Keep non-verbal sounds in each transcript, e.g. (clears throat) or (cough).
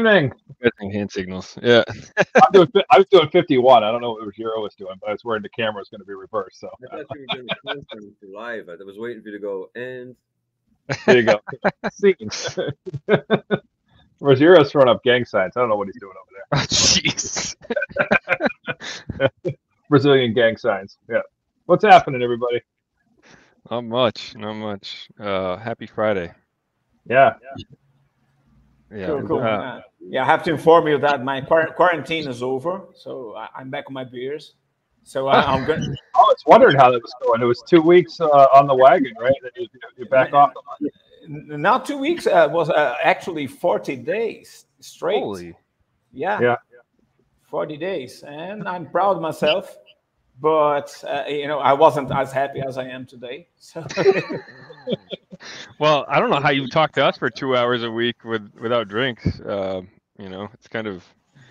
Good evening. Pressing hand signals. Yeah. (laughs) I'm doing, I was doing 51. I don't know what Hero was doing, but I was worried the camera was going to be reversed. So I thought you were doing conference (laughs) live. I was waiting for you to go and. There you go. (laughs) Scene. Whereas Hero's throwing up gang signs. I don't know what he's doing over there. Oh, jeez. Brazilian gang signs. Yeah. What's happening, everybody? Not much. Not much. Uh, happy Friday. Yeah. Yeah. Cool, cool. uh, Uh, yeah, I have to inform you that my quar- quarantine is over, so I- I'm back on my beers. So I, (laughs) I'm going. I was wondering how that was going. It was two weeks uh, on the wagon, right? You, you're back off. Not two weeks. Uh, was uh, actually 40 days straight. holy. Yeah. Yeah. 40 days, and I'm proud of myself. But uh, you know, I wasn't as happy as I am today. So (laughs) (laughs) Well, I don't know how you talk to us for two hours a week with without drinks. Um, you know, it's kind of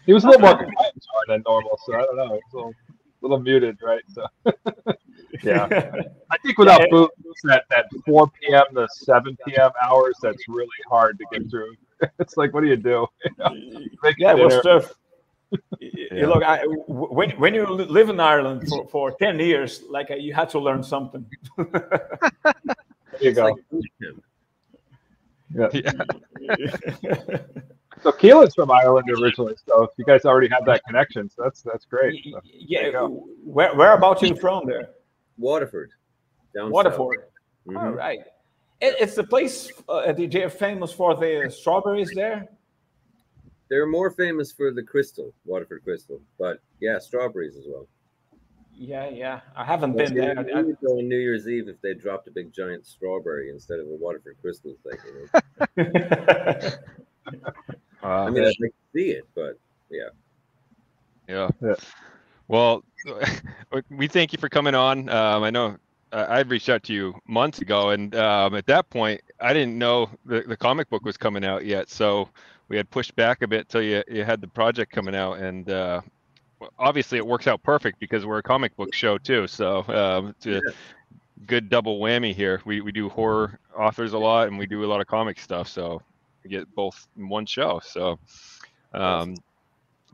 He was a little more quiet than normal, so I don't know. It's a little, little muted, right? So (laughs) yeah, I think without Yeah. booze, that that 4 p.m. to 7 p.m. hours, that's really hard to get through. (laughs) It's like, what do you do? (laughs) Make yeah, it was dinner. tough. Look, I, w- when when you live in Ireland for, for ten years, like uh, you had to learn something. There you go. like boot yeah. (laughs) So Kealan's from Ireland originally, so if you guys already have that connection, so that's that's great. So, yeah, you where where about you from there? Waterford. Down Waterford. south. All Mhm. right. It, it's the place uh, that they're famous for the strawberries there. They're more famous for the crystal, Waterford crystal, but yeah, strawberries as well. Yeah, yeah. I haven't Well, been see, there. we I- would go on New Year's Eve if they dropped a big giant strawberry instead of a Waterford crystal thing. You know? Wow. (laughs) (laughs) I mean, I'd like to see it, but yeah. Yeah. Yeah. Well, (laughs) we thank you for coming on. Um, I know uh, I reached out to you months ago, and um, at that point, I didn't know the, the comic book was coming out yet. So we had pushed back a bit till you, you had the project coming out, and uh, well, obviously it works out perfect because we're a comic book show too. So um, it's a good double whammy here. We we do horror authors a lot, and we do a lot of comic stuff. So we get both in one show. So. Um,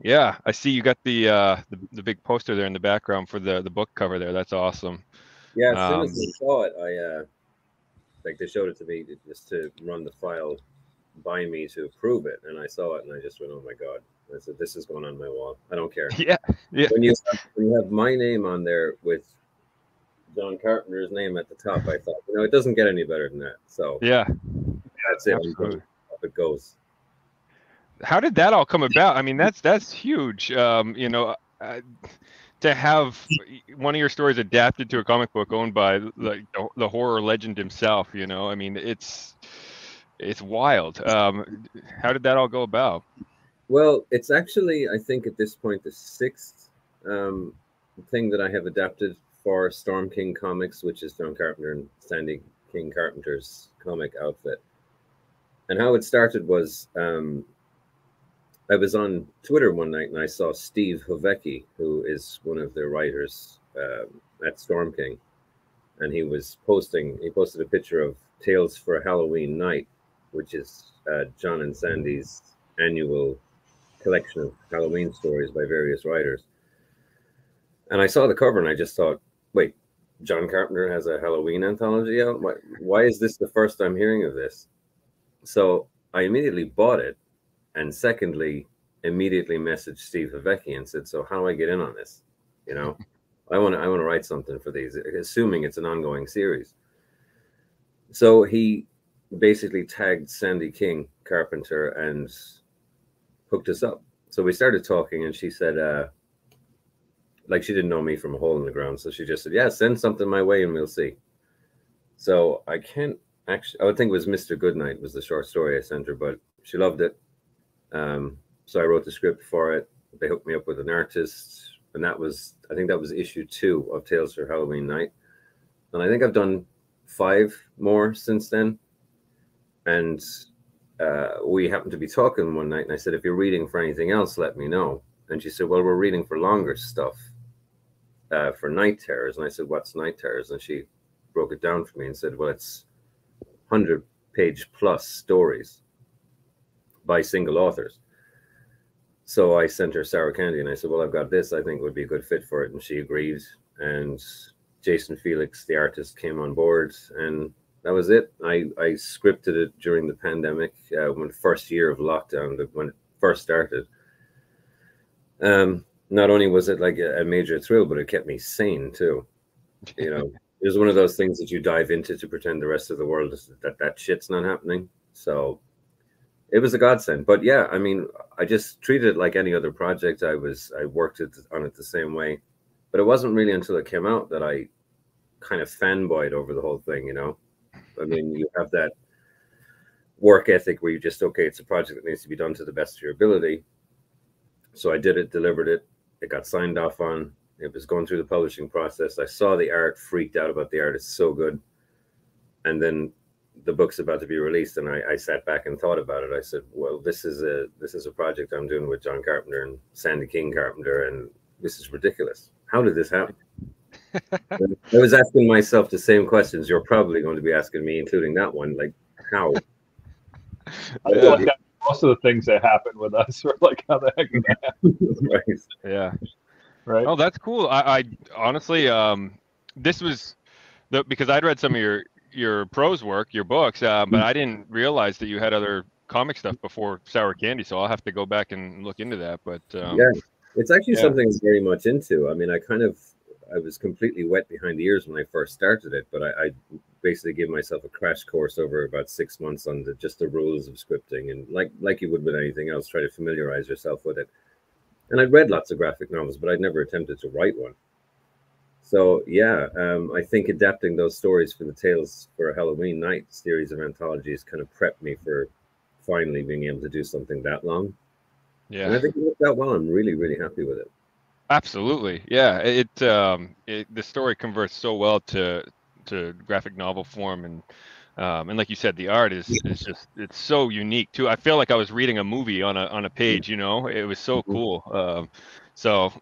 yeah, I see you got the, uh, the the big poster there in the background for the the book cover there. That's awesome. Yeah, as soon as Um, I saw it, I uh, like they showed it to me to- just to run the file by me to approve it, and I saw it and I just went, "Oh my god!" I said, "This is going on my wall. I don't care." (laughs) Yeah, yeah, when you have, when you have my name on there with John Carpenter's name at the top, I thought, you know, it doesn't get any better than that. So yeah. that's it. Absolutely. up it goes. How did that all come about? I mean, that's that's huge. Um, you know, uh, to have one of your stories adapted to a comic book owned by like the, the horror legend himself. You know, I mean, it's it's wild. Um, how did that all go about? Well, it's actually, I think, at this point, the sixth um, thing that I have adapted for Storm King Comics, which is John Carpenter and Sandy King Carpenter's comic outfit. And how it started was um, I was on Twitter one night and I saw Steve Hovecki, who is one of the writers um, at Storm King, and he was posting. He posted a picture of Tales for Halloween Night, which is uh, John and Sandy's annual collection of Halloween stories by various writers. And I saw the cover and I just thought, wait, John Carpenter has a Halloween anthology out? Why, why is this the first I'm hearing of this? So I immediately bought it. And secondly, immediately messaged Steve Havecki and said, so how do I get in on this? You know, (laughs) I want to, I want to write something for these, assuming it's an ongoing series. So he basically tagged Sandy King Carpenter and hooked us up. So we started talking, and she said, uh, like she didn't know me from a hole in the ground, so she just said, "Yeah, send something my way, and we'll see." So I can't actually. I would think it was Mister Goodnight was the short story I sent her, but she loved it. Um, so I wrote the script for it. They hooked me up with an artist, and that was I think that was issue two of Tales for Halloween Night, and I think I've done five more since then. And uh, we happened to be talking one night, and I said, "If you're reading for anything else, let me know." And she said, "Well, we're reading for longer stuff, uh, for night terrors." And I said, "What's night terrors?" And she broke it down for me and said, "Well, it's hundred page plus stories." by single authors. So I sent her Sour Candy and I said, Well, I've got this I think would be a good fit for it. And she agreed. And Jason Felix, the artist, came on board and that was it. I, I scripted it during the pandemic, uh, when the first year of lockdown, when it first started. Um, not only was it like a, a major thrill, but it kept me sane too. You know, (laughs) it was one of those things that you dive into to pretend the rest of the world is that that shit's not happening. So it was a godsend. But yeah, I mean, I just treated it like any other project. I was I worked it on it the same way. But it wasn't really until it came out that I kind of fanboyed over the whole thing, you know. I mean, you have that work ethic where you just okay, it's a project that needs to be done to the best of your ability. So I did it, delivered it. It got signed off on. It was going through the publishing process. I saw the art, freaked out about the art. It's so good. And then the book's about to be released, and I, I sat back and thought about it. I said, "Well, this is a this is a project I'm doing with John Carpenter and Sandy King Carpenter, and this is ridiculous. How did this happen?" (laughs) I was asking myself the same questions you're probably going to be asking me, including that one. Like, how? I feel like most of the things that happen with us are like, how the heck did that happen? (laughs) right. Yeah. Right. Oh, that's cool. I, I honestly, um, this was the because I'd read some of your your prose work, your books, uh, but I didn't realize that you had other comic stuff before Sour Candy. So I'll have to go back and look into that. But um, yeah, it's actually yeah. something I'm very much into. I mean, I kind of I was completely wet behind the ears when I first started it, but I, I basically gave myself a crash course over about six months on the just the rules of scripting and like like you would with anything else, try to familiarize yourself with it. And I'd read lots of graphic novels, but I'd never attempted to write one. So yeah, um, I think adapting those stories for the Tales for a Halloween Night series of anthologies kind of prepped me for finally being able to do something that long. yeah. And I think it worked out well. I'm really, really happy with it. Absolutely, yeah. It um, it, the story converts so well to to graphic novel form, and um, and like you said, the art is is just it's so unique too. I feel like I was reading a movie on a on a page. You know, it was so Mhm. cool. Um, so,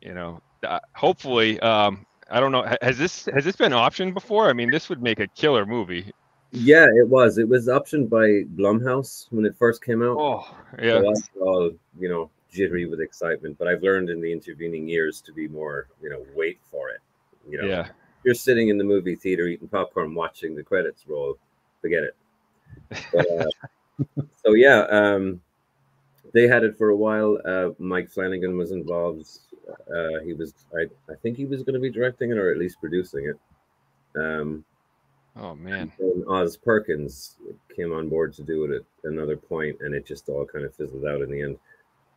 you know, uh, hopefully, um, I don't know. Has this has this been optioned before? I mean, this would make a killer movie. Yeah, it was. It was optioned by Blumhouse when it first came out. Oh, yeah, was all, you know, jittery with excitement, but I've learned in the intervening years to be more, you know, wait for it. You know, yeah, you're sitting in the movie theater eating popcorn, watching the credits roll. Forget it. But, uh, (laughs) so yeah, um, they had it for a while. Uh, Mike Flanagan was involved. Uh, he was, I, I think he was going to be directing it or at least producing it. Um, Oh man, and Oz Perkins came on board to do it at another point, and it just all kind of fizzled out in the end.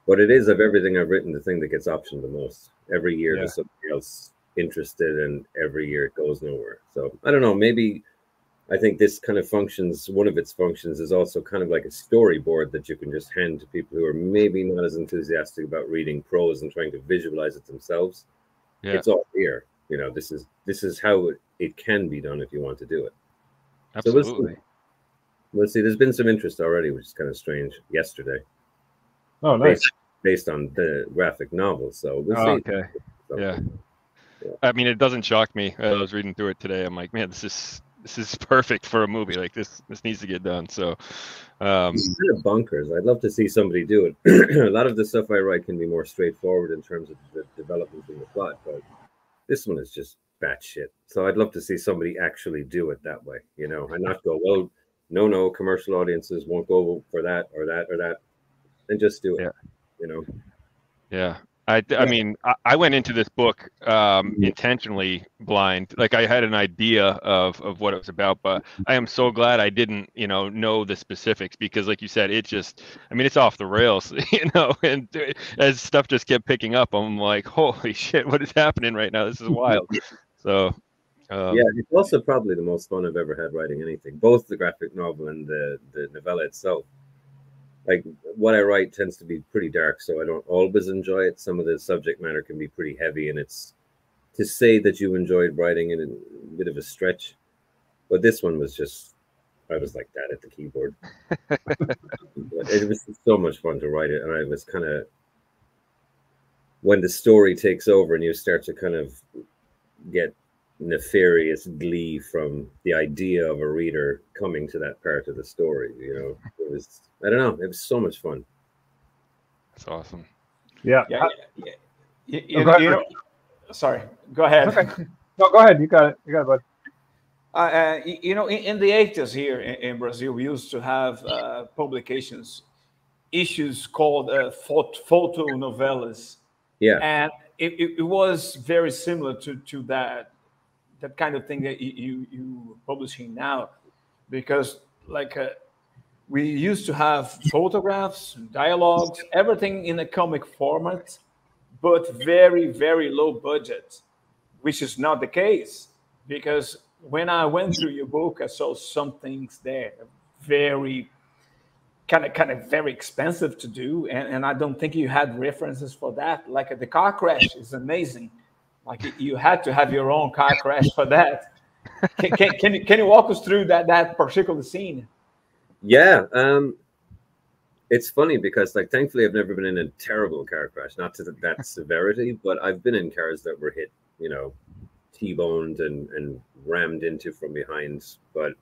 But it is of everything I've written the thing that gets optioned the most. Every year Yeah. there's somebody else interested, and every year it goes nowhere. So I don't know. Maybe I think this kind of functions. One of its functions is also kind of like a storyboard that you can just hand to people who are maybe not as enthusiastic about reading prose and trying to visualize it themselves. Yeah. It's all here. You know, this is this is how it, it can be done if you want to do it. So we'll see. absolutely. We'll see. There's been some interest already, which is kind of strange. Yesterday, Oh, nice. based, based on the graphic novel. So we'll Oh, see. okay. So, Yeah. Yeah. I mean, it doesn't shock me. I was reading through it today. I'm like, man, this is this is (laughs) perfect for a movie. Like this, this needs to get done. So, um, kind of bonkers. I'd love to see somebody do it. (clears throat) a lot of the stuff I write can be more straightforward in terms of the development in the plot, but this one is just batshit. So I'd love to see somebody actually do it that way, you know, and not go, well, no, no, commercial audiences won't go for that or that or that, and just do it. Yeah. You know, yeah. I, I mean, I, I went into this book um, Mhm. intentionally blind. Like I had an idea of of what it was about, but I am so glad I didn't, you know, know the specifics because, like you said, it just, I mean, it's off the rails, (laughs) you know. And as stuff just kept picking up, I'm like, holy shit, what is happening right now? This is (laughs) wild. So, um, yeah, it's also probably the most fun I've ever had writing anything, both the graphic novel and the the novella itself. Like what I write tends to be pretty dark, so I don't always enjoy it. Some of the subject matter can be pretty heavy, and it's to say that you enjoyed writing it a bit of a stretch. But this one was just, I was like that at the keyboard. (laughs) It was so much fun to write it, and I was kind of when the story takes over and you start to kind of get nefarious glee from the idea of a reader coming to that part of the story. You know, it was I don't know. It was so much fun. That's awesome. Yeah. Yeah, yeah, yeah. You, Oh, go you sorry, go ahead. Okay. No, go ahead. You got it. You got it, bud. Uh, uh, you know, in, in the 80s here in, in Brazil, we used to have uh, publications, issues called uh, photo novellas. Yeah. And it, it, it was very similar to, to that that kind of thing that you, you, publishing now. Because, like, uh, we used to have photographs, dialogues, everything in a comic format, but very, very low budget, which is not the case. Because when I went through your book, I saw some things there very kind of kind of very expensive to do, and, and I don't think you had references for that. Like the car crash is amazing. Like you had to have your own car crash for that. Can, can, can you can you walk us through that that particular scene? Yeah, um, it's funny because like thankfully I've never been in a terrible car crash, not to that severity, but I've been in cars that were hit, you know, t-boned and and rammed into from behind. But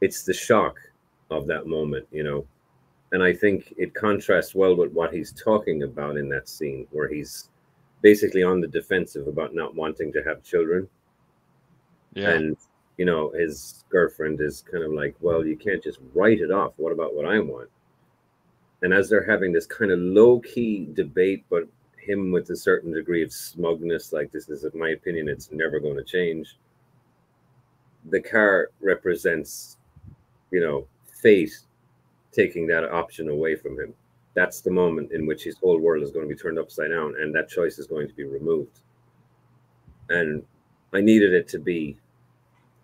it's the shock of that moment, you know, and I think it contrasts well with what he's talking about in that scene, where he's basically on the defensive about not wanting to have children. Yeah. and you know his girlfriend is kind of like well you can't just write it off. What about what i want? And as they're having this kind of low-key debate but him with a certain degree of smugness like this is in my opinion it's never going to change the car represents you know fate taking that option away from him that's the moment in which his whole world is going to be turned upside down and that choice is going to be removed and I needed it to be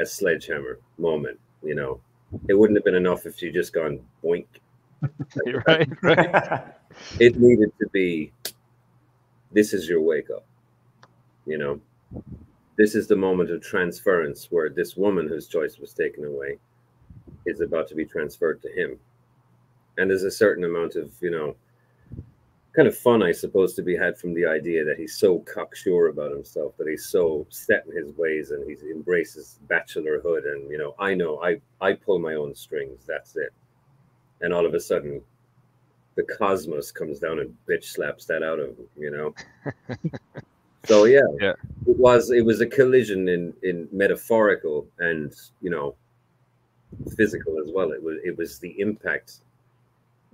a sledgehammer moment. You know, it wouldn't have been enough if she just gone boink. (laughs) You're right. Right. (laughs) It needed to be. This is your wake up. You know, this is the moment of transference where this woman whose choice was taken away is about to be transferred to him, and there's a certain amount of you know. Kind of fun, I suppose, to be had from the idea that he's so cocksure about himself, that he's so set in his ways, and he embraces bachelorhood. And you know, I know I I pull my own strings. That's it. And all of a sudden, the cosmos comes down and bitch slaps that out of him. You know. (laughs) so yeah, Yeah. it was it was a collision in in metaphorical and you know physical as well. It was it was the impact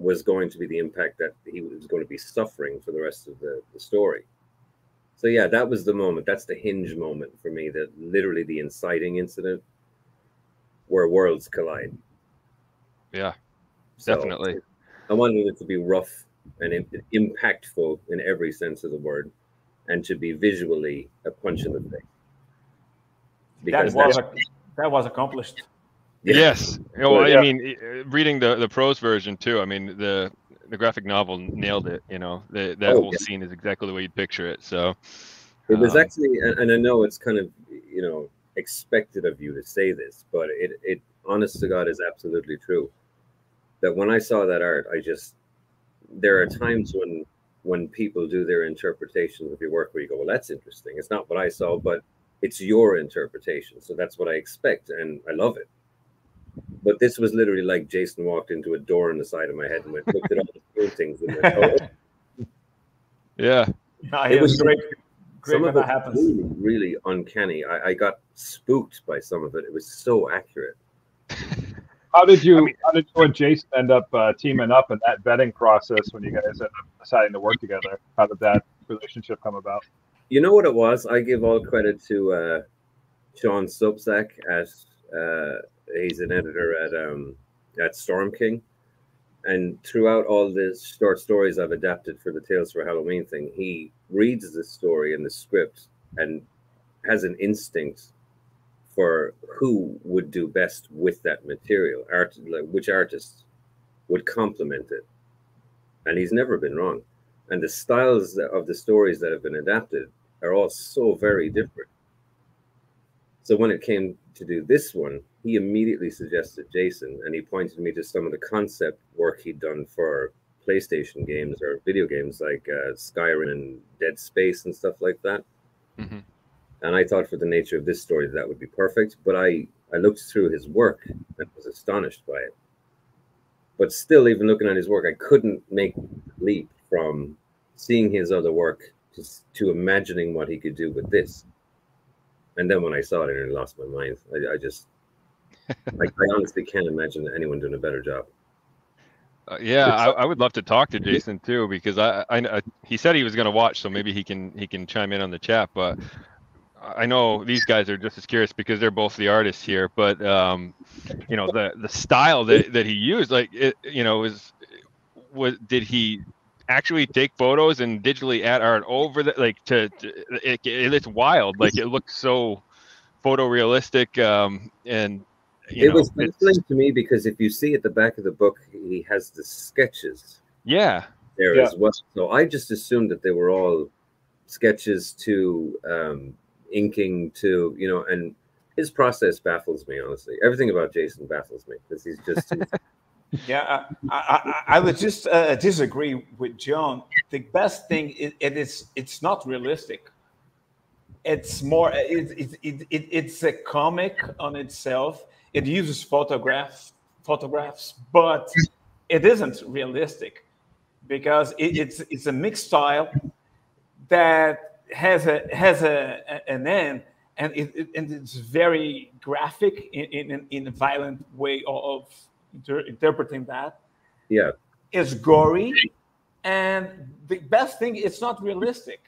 was going to be the impact that he was going to be suffering for the rest of the, the story. So yeah, that was the moment. That's the hinge moment for me. That literally the inciting incident where worlds collide. Yeah. So Definitely. I wanted it to be rough and impactful in every sense of the word, and to be visually a punch in the face. that was that's- ac- that was accomplished. Yeah. Yes. (laughs) You know, Yeah. I mean, reading the the prose version too. I mean, the the graphic novel nailed it. You know, the, that Oh, whole yeah. scene is exactly the way you'd picture it. So It was um, actually, and and I know it's kind of, you know, expected of you to say this, but it, it, honest to God, is absolutely true. That when I saw that art, I just, there are times when, when people do their interpretations of your work where you go, well, that's interesting. It's not what I saw, but it's your interpretation. So that's what I expect, and I love it. But this was literally like Jason walked into a door in the side of my head and went, looked at all the cool things and went, oh, yeah. Yeah, It it was was- great. Great some of that it happens. really, really uncanny. I, I got spooked by some of it. It was so accurate. (laughs) How did you? I mean- how did you and Jason end up uh, teaming up in that vetting process when you guys ended up deciding to work together? How did that relationship come about? You know what it was? I give all credit to uh, Sean Subsack at uh, he's an editor at um, at Storm King, and throughout all the short stories I've adapted for the Tales for Halloween thing, he reads the story and the script and has an instinct for who would do best with that material, art, like which artists would complement it, and he's never been wrong. And the styles of the stories that have been adapted are all so very different. So when it came to do this one, he immediately suggested Jason, and he pointed me to some of the concept work he'd done for PlayStation games or video games like uh, Skyrim and Dead Space and stuff like that. hmm And I thought for the nature of this story that would be perfect. But I I looked through his work and was astonished by it. but still, even looking at his work, I couldn't make leap from seeing his other work to, to imagining what he could do with this. And then when I saw it, I lost my mind. I, I just, I, I honestly can't imagine anyone doing a better job. Uh, yeah, I, I, would love to talk to Jason too because I, I, I he said he was going to watch, so maybe he can he can chime in on the chat. But I know these guys are just as curious because they're both the artists here. But um, you know the the style that, that he used, like it, you know, was was did he actually take photos and digitally add art over the like to, to it, it, it's wild like it looks so photorealistic um and it know, was baffling to me because if you see at the back of the book, he has the sketches. Yeah. There yeah. as well. So I just assumed that they were all sketches to um, inking to, you know, and his process baffles me, honestly. Everything about Jason baffles me because he's just. (laughs) yeah, I, I, I, would just uh, disagree with John. The best thing is it is it's not realistic. It's more it, it, it, it, it's a comic on itself it uses photographs photographs but it isn't realistic because it, it's it's a mixed style that has a has a, an end and it, it, and it's very graphic in, in, in a violent way of inter interpreting that. Yeah. It's gory and the best thing it's not realistic.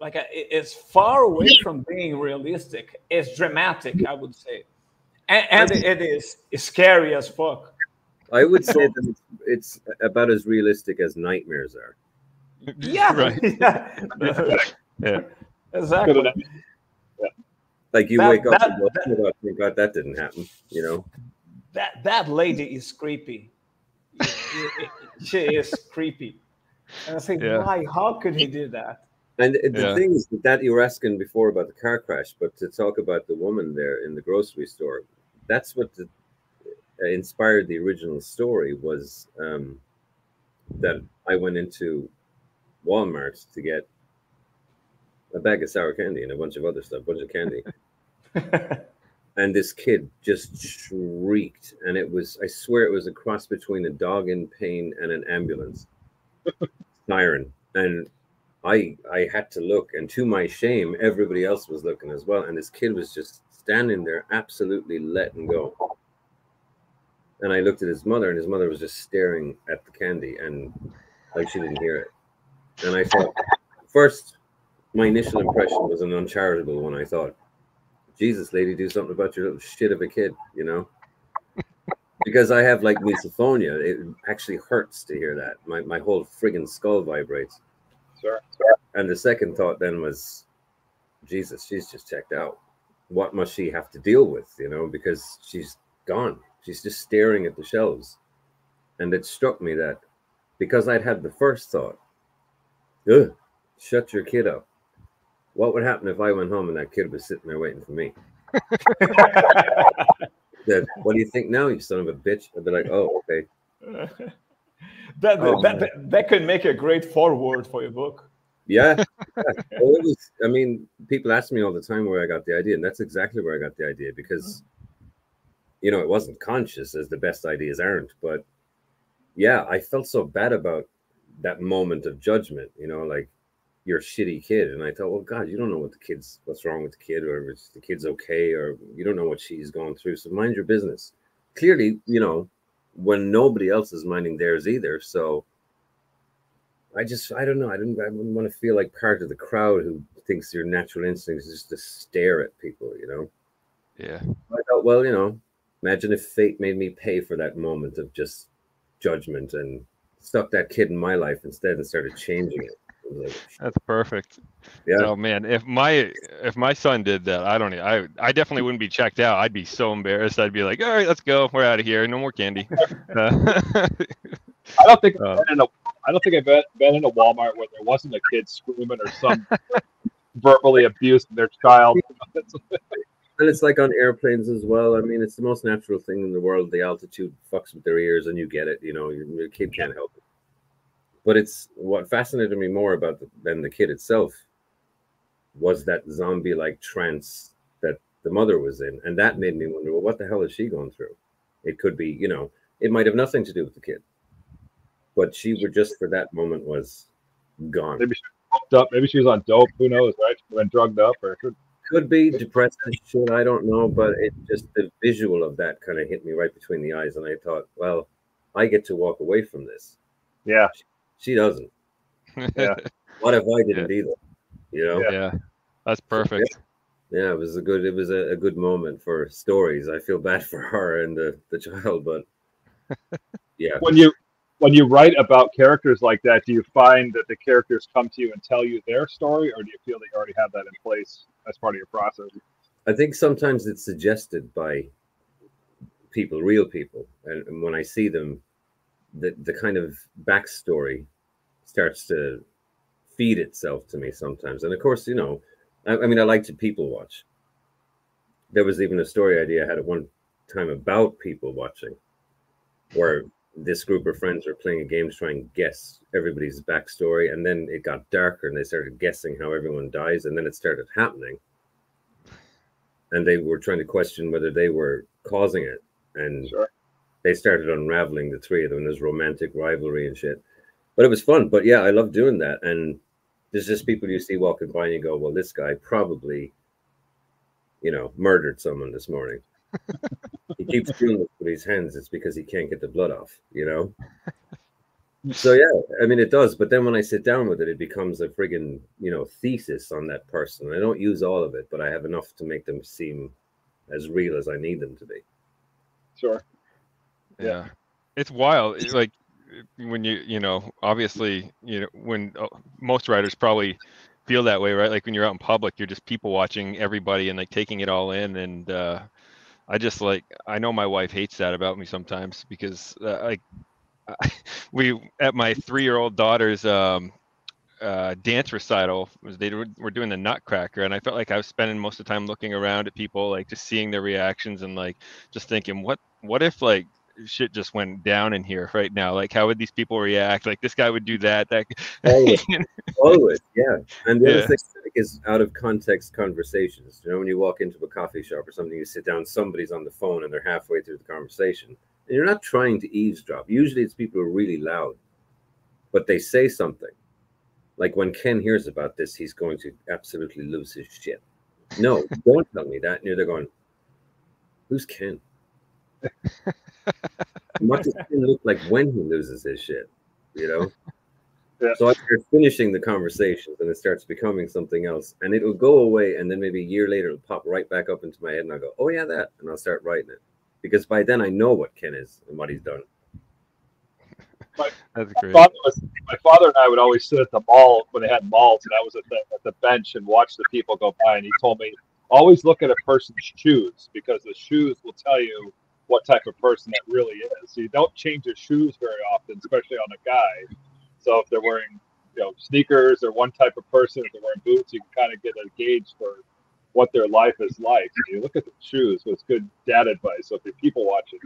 Like uh, it's far away from being realistic. It's dramatic i would say and, and it is scary as fuck. I would say that it's, it's about as realistic as nightmares are. Yeah, (laughs) right. (laughs) yeah, yeah. exactly. Uh, yeah. Like you That- wake up that- and go, "Oh my God, thank God that didn't happen. You know, That that lady is creepy. she is creepy. And I think, Yeah. why? How could he do that? and the Yeah. thing is that, that you were asking before about the car crash, but to talk about the woman there in the grocery store, that's what the, uh, inspired the original story was um, that I went into Walmart to get a bag of sour candy and a bunch of other stuff, a bunch of candy. (laughs) and this kid just shrieked and it was i swear it was a cross between a dog in pain and an ambulance (laughs) siren and i i had to look and to my shame everybody else was looking as well and this kid was just standing there absolutely letting go and i looked at his mother and his mother was just staring at the candy and like she didn't hear it and i thought first my initial impression was an uncharitable one i thought Jesus, lady, do something about your little shit of a kid, you know? (laughs) because I have like misophonia. It actually hurts to hear that. My, my whole friggin' skull vibrates. Sure. And the second thought then was, Jesus, she's just checked out. What must she have to deal with, you know? Because she's gone. She's just staring at the shelves. And it struck me that because I'd had the first thought, Ugh, shut your kid up. What would happen if I went home and that kid was sitting there waiting for me? (laughs) That what do you think now, you son of a bitch? I'd be like, oh, okay. (laughs) that, Oh, that, that that could make a great forward for your book. Yeah. (laughs) yeah. Well, it was, I mean, people ask me all the time where I got the idea, and that's exactly where I got the idea because, you know, it wasn't conscious as the best ideas aren't. But yeah, I felt so bad about that moment of judgment, you know, like you're a shitty kid. And I thought, well, God, you don't know what the kid's, what's wrong with the kid, or if the kid's okay, or you don't know what she's going through. So mind your business. Clearly, you know, when nobody else is minding theirs either. So, I just I don't know. I didn't I wouldn't want to feel like part of the crowd who thinks your natural instinct is just to stare at people, you know. Yeah. I thought, well, you know, imagine if fate made me pay for that moment of just judgment and stuck that kid in my life instead and started changing it. I was like, That's perfect. Yeah. Oh man, if my if my son did that, I don't. I I definitely wouldn't be checked out. I'd be so embarrassed. I'd be like, all right, let's go. We're out of here. No more candy. Uh, (laughs) I don't think Uh, I've been in a, I don't think I've been, been in a Walmart where there wasn't a kid screaming or some (laughs) verbally abusing their child. (laughs) and it's like on airplanes as well. I mean, it's the most natural thing in the world. The altitude fucks with their ears, and you get it. You know, your, your kid can't help it. But it's what fascinated me more about the, than the kid itself was that zombie-like trance that the mother was in, and that made me wonder, well, what the hell is she going through? It could be, you know, it might have nothing to do with the kid, but she would just for that moment was gone. Maybe she was up. Maybe she was on dope. Who knows, right? She went drugged up or Could be depressed and shit. I don't know, but it just the visual of that kind of hit me right between the eyes, and I thought, well, I get to walk away from this. yeah. She doesn't. Yeah. (laughs) What if I didn't either? You know? Yeah. yeah, that's perfect. Yeah, it was a good it was a, a good moment for stories. I feel bad (laughs) for her and the, the child, but (laughs) yeah. When you when you write about characters like that, do you find that the characters come to you and tell you their story, or do you feel that you already have that in place as part of your process? I think sometimes it's suggested by people, real people, and, and when I see them, the the kind of backstory starts to feed itself to me sometimes. And of course, you know, I, I mean, I like to people watch. There was even a story idea I had at one time about people watching, where this group of friends were playing a game to try and guess everybody's backstory, and then it got darker, and they started guessing how everyone dies, and then it started happening and they were trying to question whether they were causing it. And Sure. they started unraveling the three of them. There's romantic rivalry and shit. But it was fun. But yeah, I love doing that. And there's just people you see walking by and you go, well, this guy probably, you know, murdered someone this morning. He keeps (laughs) doing this with his hands. It's because he can't get the blood off, you know? (laughs) So yeah, I mean it does. But then when I sit down with it, it becomes a friggin' you know thesis on that person. I don't use all of it, but I have enough to make them seem as real as I need them to be. Sure. yeah it's wild It's like when you you know obviously you know when uh, most writers probably feel that way right like when you're out in public you're just people watching everybody and like taking it all in and uh i just like i know my wife hates that about me sometimes because uh, like (laughs) we at my three-year-old daughter's um uh, dance recital they were doing the nutcracker and i felt like i was spending most of the time looking around at people like just seeing their reactions and like just thinking what what if like shit just went down in here right now like how would these people react like this guy would do that that Always. (laughs) Always, yeah. And the Yeah. other thing is out of context conversations. You know, when you walk into a coffee shop or something, you sit down, somebody's on the phone and they're halfway through the conversation. And you're not trying to eavesdrop. Usually it's people who are really loud, but they say something. Like when Ken hears about this, he's going to absolutely lose his shit. No, don't tell me that. And you're going, Who's Ken? (laughs) what does Ken look like when he loses his shit? You know? (laughs) Yeah. So I start finishing the conversations and it starts becoming something else. And it'll go away. And then maybe a year later, it'll pop right back up into my head. And I'll go, oh, yeah, that. And I'll start writing it. Because by then I know what Ken is and what he's done. (laughs) that's My great father, was, my father and I would always sit at the mall when they had malls, and I was at the, at the bench and watch the people go by. And he told me, always look at a person's shoes because the shoes will tell you what type of person that really is. So you don't change your shoes very often, especially on a guy. So if they're wearing, you know, sneakers or one type of person, if they're wearing boots, you can kind of get a gauge for what their life is like. So you look at the shoes. So it's good dad advice. So if you're people watching,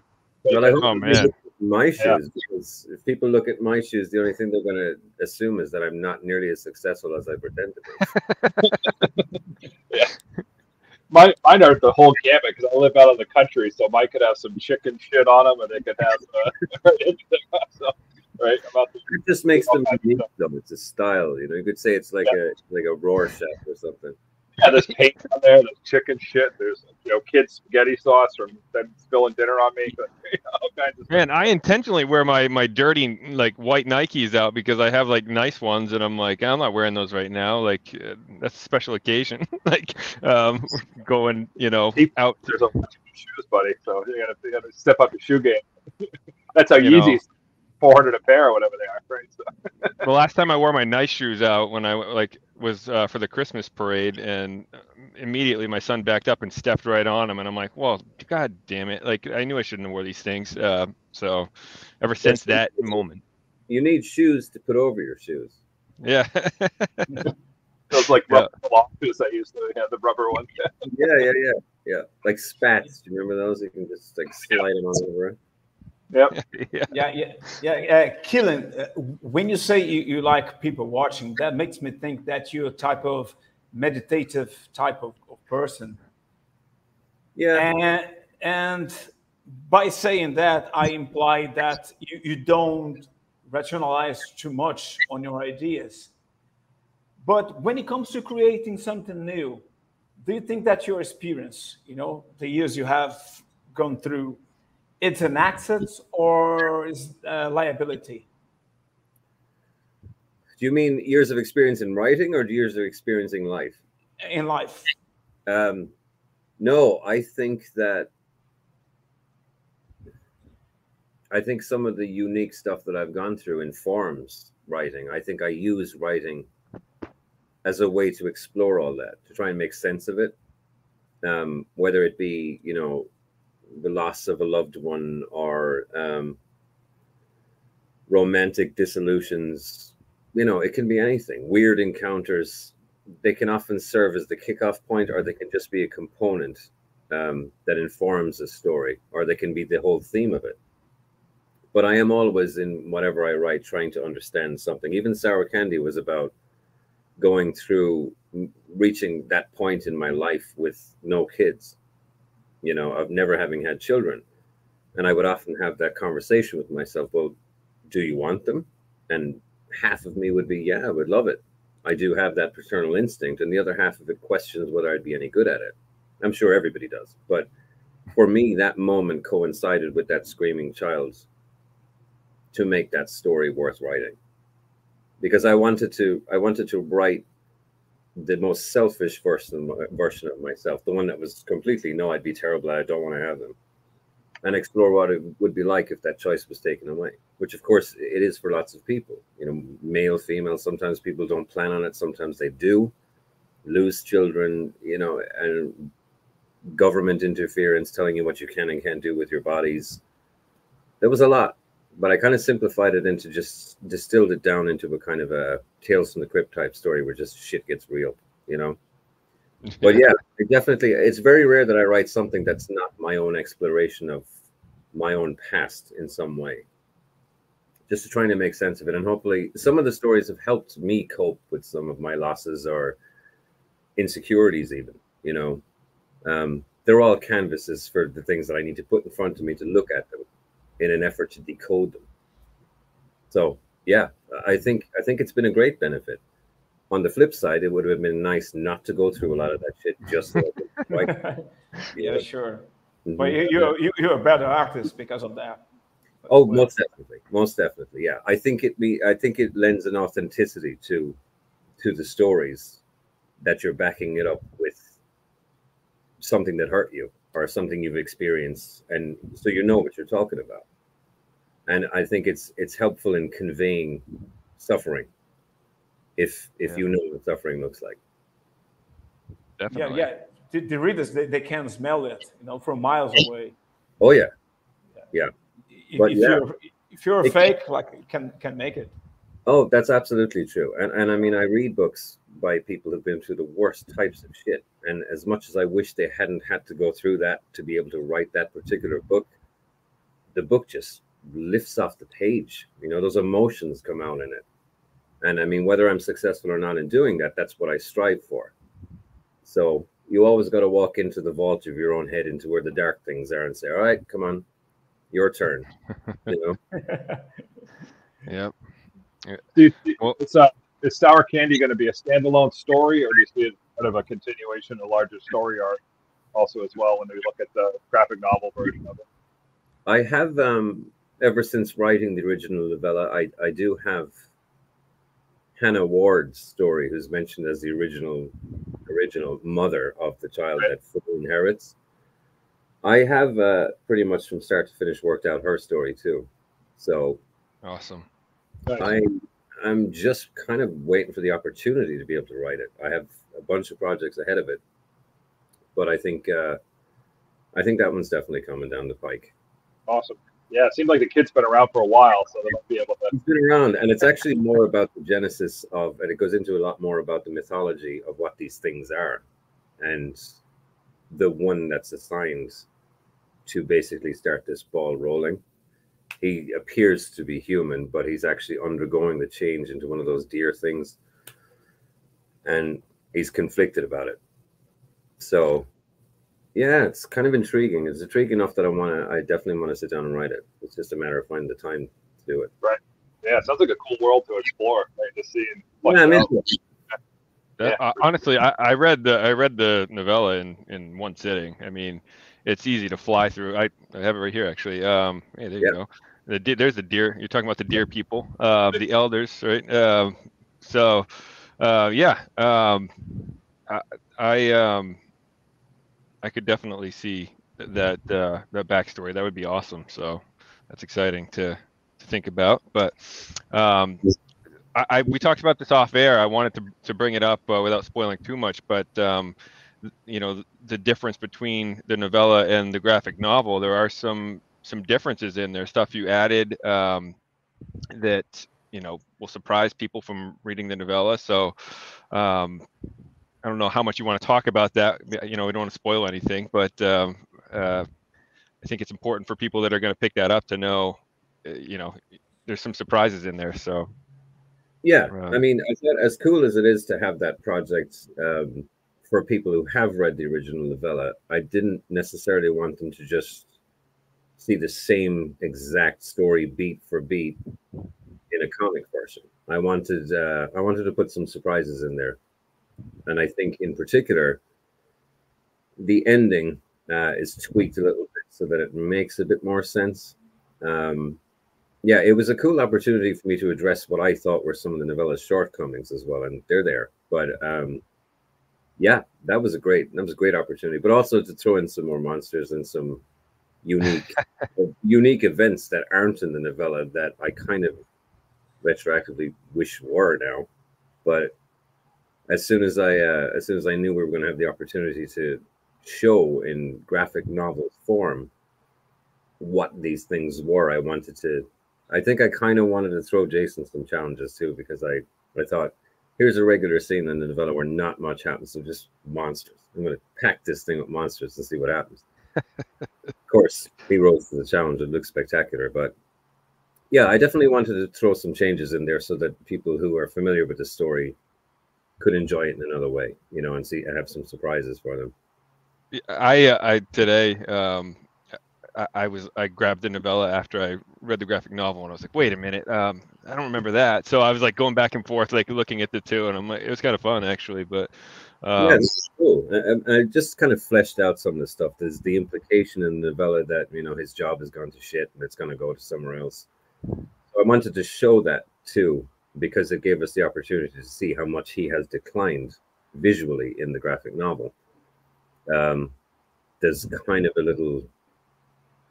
Well, I hope Oh, man. they look at my shoes Yeah. because if people look at my shoes, the only thing they're going to assume is that I'm not nearly as successful as I pretend to be. (laughs) Mine, mine are the whole gamut because I live out in the country, so mine could have some chicken shit on them, and they could have uh. (laughs) So, right about the It just makes them All kinds of unique, though. It's a style, you know. You could say it's like a like a Rorschach or something. Yeah, there's paint on there, there's chicken shit, there's you know kids spaghetti sauce from them spilling dinner on me, but, you know, all kinds of stuff. Man, I intentionally wear my my dirty like white Nikes out because I have like nice ones, and I'm like, I'm not wearing those right now. Like uh, that's a special occasion. (laughs) like um, going, you know, Deep- out. There's a bunch of shoes, buddy. So you gotta, you gotta step up your shoe game. (laughs) That's how You know. Yeezys, 400 a pair or whatever they are, right? So, (laughs) The last time I wore my nice shoes out when I like was uh, for the Christmas parade, and uh, immediately my son backed up and stepped right on them, and I'm like, well, god damn it! Like I knew I shouldn't have wore these things. Uh, so ever since that moment, You need shoes to put over your shoes. yeah. (laughs) those like rubber long shoes I used to have, the rubber ones. Yeah, yeah, yeah, yeah. Like spats. Do you remember those? You can just like slide them on over. Yep. (laughs) yeah. Yeah, yeah, yeah. Uh, Kealan, uh, when you say you, you like people watching, that makes me think that you're a type of meditative type of, of person. Yeah, And and by saying that, I imply that you, you don't rationalize too much on your ideas. But when it comes to creating something new, do you think that your experience, you know, the years you have gone through, it's an asset or is a liability? Do you mean years of experience in writing or years of experiencing life? In life. Um, no, I think that I think some of the unique stuff that I've gone through informs writing. I think I use writing as a way to explore all that, to try and make sense of it. Um, whether it be, you know, the loss of a loved one or um, romantic dissolutions, you know, it can be anything. Weird encounters, they can often serve as the kickoff point, or they can just be a component um, that informs a story, or they can be the whole theme of it. But I am always in whatever I write trying to understand something. Even Sour Candy was about going through reaching that point in my life with no kids, you know, of never having had children. And I would often have that conversation with myself. Well, do you want them? And half of me would be, yeah, I would love it. I do have that paternal instinct. And the other half of it questions whether I'd be any good at it. I'm sure everybody does. But for me, that moment coincided with that screaming child to make that story worth writing because I wanted to I wanted to write the most selfish version version of myself, the one that was completely no, I'd be terrible, I don't want to have them, and explore what it would be like if that choice was taken away. Which, of course, it is for lots of people. You know, male, female. Sometimes people don't plan on it. Sometimes they do lose children. You know, and government interference telling you what you can and can't do with your bodies. There was a lot but I kind of simplified it into just distilled it down into a kind of a Tales from the Crypt type story where just shit gets real, you know. (laughs) but yeah, definitely, it's very rare that I write something that's not my own exploration of my own past in some way. Just trying to make sense of it, and hopefully, some of the stories have helped me cope with some of my losses or insecurities, even. You know, um, they're all canvases for the things that I need to put in front of me to look at them in an effort to decode them. So yeah, I think I think it's been a great benefit. On the flip side, it would have been nice not to go through a lot of that shit. Just so right? (laughs) yeah, sure. Mm-hmm. But you, you're you, you're a better artist because of that. Oh, well. most definitely, most definitely. Yeah, I think it be I think it lends an authenticity to to the stories that you're backing it up with something that hurt you or something you've experienced, and so you know what you're talking about and I think it's it's helpful in conveying suffering if if yeah. you know what suffering looks like. Definitely. Yeah, yeah. The, the readers they, they can smell it, you know, from miles away. Oh yeah, yeah. If, but if yeah. you're if you're a it, fake, like can can make it. Oh, that's absolutely true. And and I mean, I read books by people who've been through the worst types of shit. And as much as I wish they hadn't had to go through that to be able to write that particular book, the book just lifts off the page. You know, those emotions come out in it. And I mean, whether I'm successful or not in doing that, that's what I strive for. So you always got to walk into the vault of your own head, into where the dark things are, and say, "All right, come on, your turn." You know. (laughs) yep. Do you well, it's, uh, is Sour Candy going to be a standalone story, or do you see it kind of a continuation, a larger story arc, also as well when we look at the graphic novel version of it? I have um, ever since writing the original novella, I, I do have Hannah Ward's story, who's mentioned as the original original mother of the child that fully inherits. I have uh, pretty much from start to finish worked out her story too. So awesome. I I'm just kind of waiting for the opportunity to be able to write it. I have a bunch of projects ahead of it, but I think uh, I think that one's definitely coming down the pike. Awesome. Yeah, it seems like the kid's been around for a while, so they might be able to. He's been around, and it's actually more about the genesis of, and it goes into a lot more about the mythology of what these things are, and the one that's assigned to basically start this ball rolling. He appears to be human, but he's actually undergoing the change into one of those deer things, and he's conflicted about it. So yeah, it's kind of intriguing. It's intriguing enough that I want to. I definitely want to sit down and write it. It's just a matter of finding the time to do it. Right. Yeah, it sounds like a cool world to explore, right? To see and Yeah, I'm into it. That, uh, honestly, I, I read the I read the novella in in one sitting. I mean, it's easy to fly through. I, I have it right here actually. Um, hey, there you Yep. go. The de- there's the deer. You're talking about the deer people, uh, the elders, right? Um, so, uh, yeah, um, I, I um, I could definitely see that uh, that backstory. That would be awesome. So that's exciting to to think about. But um, I, I we talked about this off air. I wanted to to bring it up uh, without spoiling too much, but um, you know the difference between the novella and the graphic novel. There are some some differences in there. Stuff you added um, that you know will surprise people from reading the novella. So. Um, I don't know how much you want to talk about that. You know, we don't want to spoil anything, but um, uh, I think it's important for people that are going to pick that up to know, uh, you know, there's some surprises in there. So Yeah, Right. I mean, I as cool as it is to have that project um, for people who have read the original novella, I didn't necessarily want them to just see the same exact story beat for beat in a comic version. I wanted uh, I wanted to put some surprises in there, and I think in particular, the ending uh, is tweaked a little bit so that it makes a bit more sense. Um, yeah, it was a cool opportunity for me to address what I thought were some of the novella's shortcomings as well, and they're there. But um, yeah, that was a great that was a great opportunity. But also to throw in some more monsters and some unique (laughs) unique events that aren't in the novella that I kind of retroactively wish were now. But as soon as I uh, as soon as I knew we were going to have the opportunity to show in graphic novel form what these things were, I wanted to I think I kind of wanted to throw Jason some challenges too because I I thought here's a regular scene in the novella where not much happens, so just monsters. I'm going to pack this thing with monsters and see what happens. (laughs) of course, he rose to the challenge. It looks spectacular, but yeah, I definitely wanted to throw some changes in there so that people who are familiar with the story could enjoy it in another way, you know, and see I have some surprises for them. I uh, I today um, I, I was I grabbed the novella after I read the graphic novel and I was like, wait a minute, um, I don't remember that. So I was like going back and forth, like looking at the two, and I'm like, it was kind of fun actually. But um, yeah, it's cool. And I just kind of fleshed out some of the stuff. There's the implication in the novella that you know his job has gone to shit and it's going to go to somewhere else. So I wanted to show that too because it gave us the opportunity to see how much he has declined visually in the graphic novel. Um, there's kind of a little,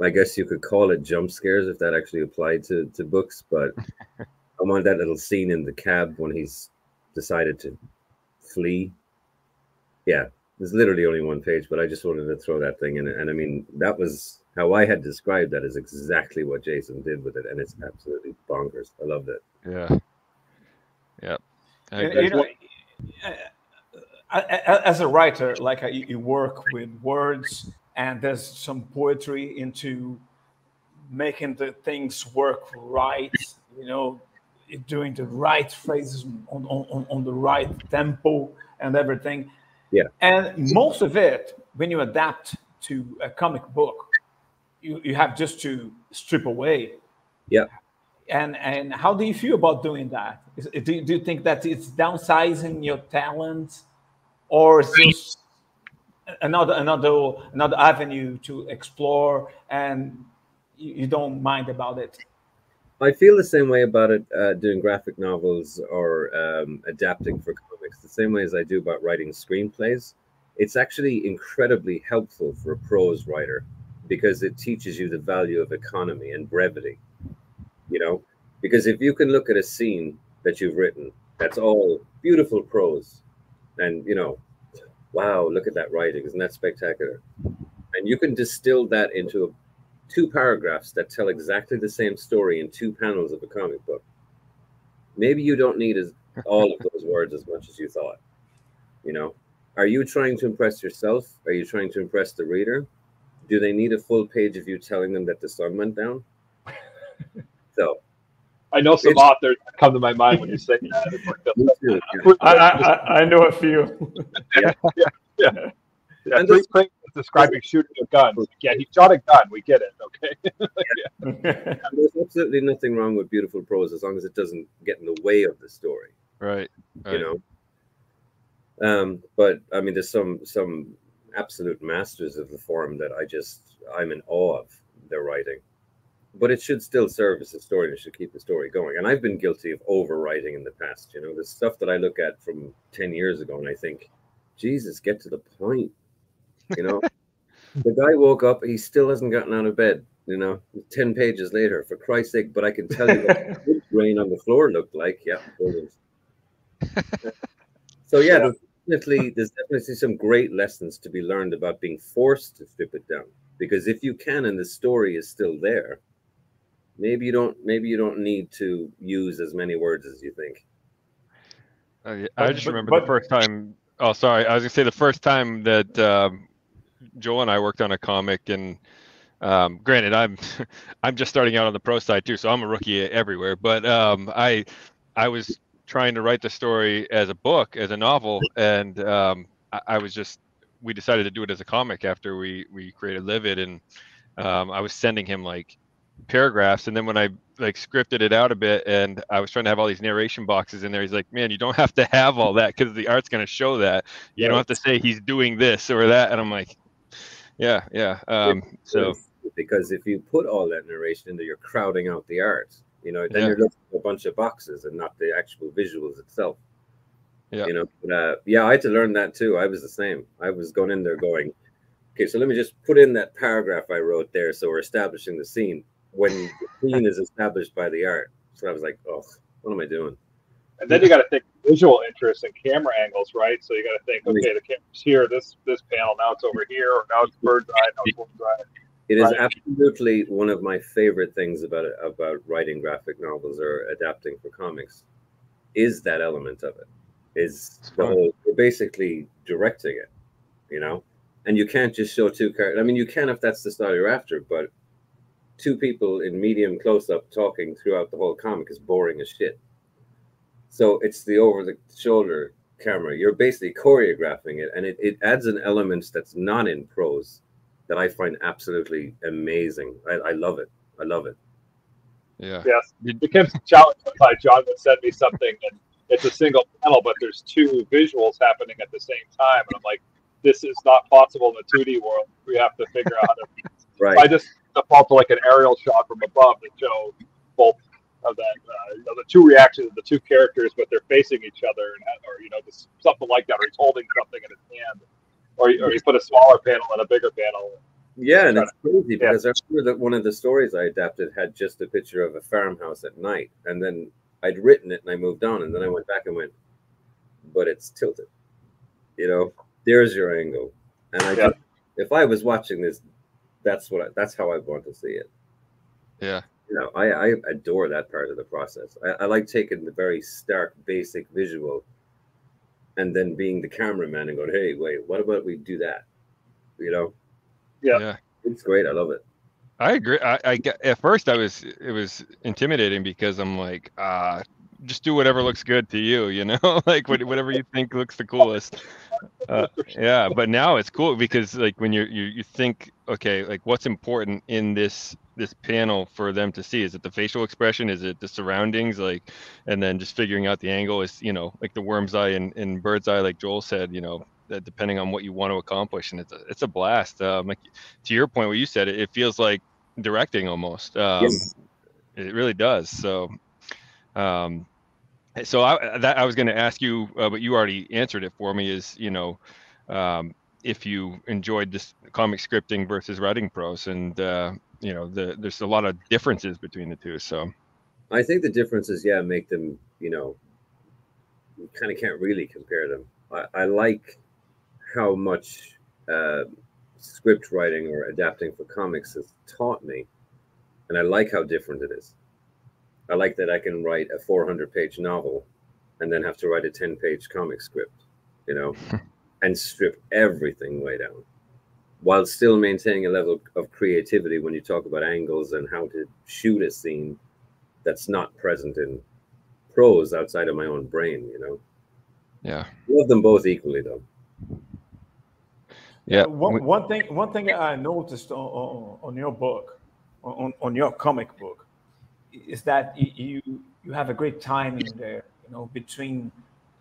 I guess you could call it jump scares if that actually applied to to books, but (laughs) I wanted that little scene in the cab when he's decided to flee yeah, there's literally only one page, but I just wanted to throw that thing in. And I mean, that was how I had described that is exactly what Jason did with it, and it's absolutely bonkers. I loved it. yeah, yeah. I, And, you know, as a writer, like you you work with words, and there's some poetry into making the things work right. You know, doing the right phrases on on, on the right tempo and everything. Yeah. And most of it, when you adapt to a comic book, you, you have just to strip away. Yeah. And and how do you feel about doing that? Is, do, you, do you think that it's downsizing your talent, or is this another another another avenue to explore and you, you don't mind about it? I feel the same way about it uh, doing graphic novels or um, adapting for comics, the same way as I do about writing screenplays. It's actually incredibly helpful for a prose writer because it teaches you the value of economy and brevity. You know, because if you can look at a scene that you've written that's all beautiful prose, and you know, wow, look at that writing, isn't that spectacular? And you can distill that into a two paragraphs that tell exactly the same story in two panels of a comic book. Maybe you don't need as, all of those words as much as you thought. You know, are you trying to impress yourself? Are you trying to impress the reader? Do they need a full page of you telling them that the sun went down? So, I know some It's- authors come to my mind when you say (laughs) that. It's like me the- too, yeah. I, I, I know a few. yeah, yeah. And three this- things describing shooting a gun. Yeah, he shot a gun. We get it. Okay. (laughs) And there's absolutely nothing wrong with beautiful prose as long as it doesn't get in the way of the story. Right. You know. Um, but I mean, there's some some absolute masters of the form that I just I'm in awe of their writing. But it should still serve as a story and it should keep the story going. And I've been guilty of overwriting in the past. You know, the stuff that I look at from 10 years ago and I think, Jesus, get to the point. You know, (laughs) the guy woke up, he still hasn't gotten out of bed, you know, 10 pages later, for Christ's sake. But I can tell you what the (laughs) rain on the floor looked like. Yeah, so, yeah, there's definitely, there's definitely some great lessons to be learned about being forced to strip it down. Because if you can and the story is still there, maybe you don't maybe you don't need to use as many words as you think. Uh, yeah, I just but- remember but- the first time. Oh, sorry. I was gonna say the first time that um, Joel and I worked on a comic, and um, granted, I'm (laughs) I'm just starting out on the pro side too, so I'm a rookie everywhere. But um, I I was trying to write the story as a book, as a novel, and um, I, I was just we decided to do it as a comic after we we created Livid, and um, I was sending him like paragraphs and then when i like scripted it out a bit and i was trying to have all these narration boxes in there he's like man you don't have to have all that because the art's going to show that you don't have to say he's doing this or that and i'm like yeah yeah um so because if you put all that narration in there, you're crowding out the art. You know, then Yeah. you're looking at a bunch of boxes and not the actual visuals itself. Yeah. You know, but, uh, yeah, I had to learn that too. I was the same. I was going in there going, okay, so let me just put in that paragraph I wrote there. So we're establishing the scene when the scene is established by the art. So I was like, oh, what am I doing? And then you got to think visual interest and camera angles, right? So you got to think, okay, the camera's here, this this panel, now it's over here, or now it's bird's eye, now it's bird's eye. It is Right. absolutely one of my favorite things about about writing graphic novels or adapting for comics, is that element of it. Is the whole you're basically directing it, you know, and you can't just show two characters. I mean, you can if that's the style you're after, but two people in medium close up talking throughout the whole comic is boring as shit. So it's the over the shoulder camera. You're basically choreographing it, and it, it adds an element that's not in prose that I find absolutely amazing. I, I love it. I love it. yeah Yes. Did- It becomes a challenge by John would send me something and it's a single panel, but there's two visuals happening at the same time. And I'm like, this is not possible in the 2D world. We have to figure out how to. (laughs) Right. I just to like an aerial shot from above to show both of that, uh, you know, the two reactions of the two characters, but they're facing each other, and, or you know, just something like that, or he's holding something in his hand, or, or you put a smaller panel and a bigger panel. Yeah, and it's crazy because I remember that one of the stories I adapted had just a picture of a farmhouse at night, and then I'd written it and I moved on, and then I went back and went, but it's tilted. You know, there's your angle, and I, Yeah. just, if I was watching this, that's what I, that's how I want to see it. yeah You know, I, I adore that part of the process. I, I like taking the very stark, basic visual, and then being the cameraman and going, "Hey, wait, what about we do that?" You know, Yeah. yeah it's great. I love it. I agree. I, I get- at first I was it was intimidating because I'm like, ah, just do whatever looks good to you, you know, (laughs) like whatever you think looks the coolest. Uh, yeah, but now it's cool because like when you you you think, okay, like what's important in this this panel for them to see? Is it the facial expression? Is it the surroundings? Like, and then just figuring out the angle is you know like the worm's eye and, and bird's eye, like Joel said, you know. That depending on what you want to accomplish, and it's a, it's a blast. Um, like to your point, what you said, it, it feels like directing almost. Um, Yes. It really does. So, um, so I that I was going to ask you, uh, but you already answered it for me. Is you know, um, if you enjoyed this comic scripting versus writing prose, and uh, you know, the, there's a lot of differences between the two. So, I think the differences, yeah, make them, you know, you kind of can't really compare them. I, I like how much uh, script writing or adapting for comics has taught me, and I like how different it is. I like that I can write a 400 page novel and then have to write a 10 page comic script, you know, (laughs) and strip everything way down while still maintaining a level of creativity when you talk about angles and how to shoot a scene that's not present in prose outside of my own brain, you know. yeah, Love them both equally though. Yeah. Uh, one, one thing one thing I noticed on, on, on your book, on, on your comic book, is that you you have a great timing there. You know between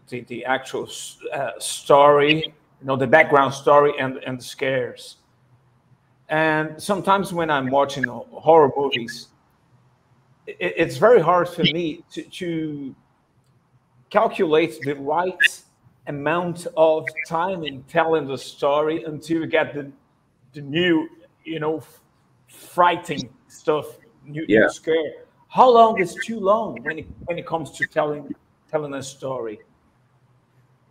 the, the actual uh, story, you know the background story and and the scares. And sometimes when I'm watching horror movies, it, it's very hard for me to, to calculate the right amount of time in telling the story until you get the the new, you know, frightening stuff, new, yeah. new scare. How long is too long when it when it comes to telling telling a story?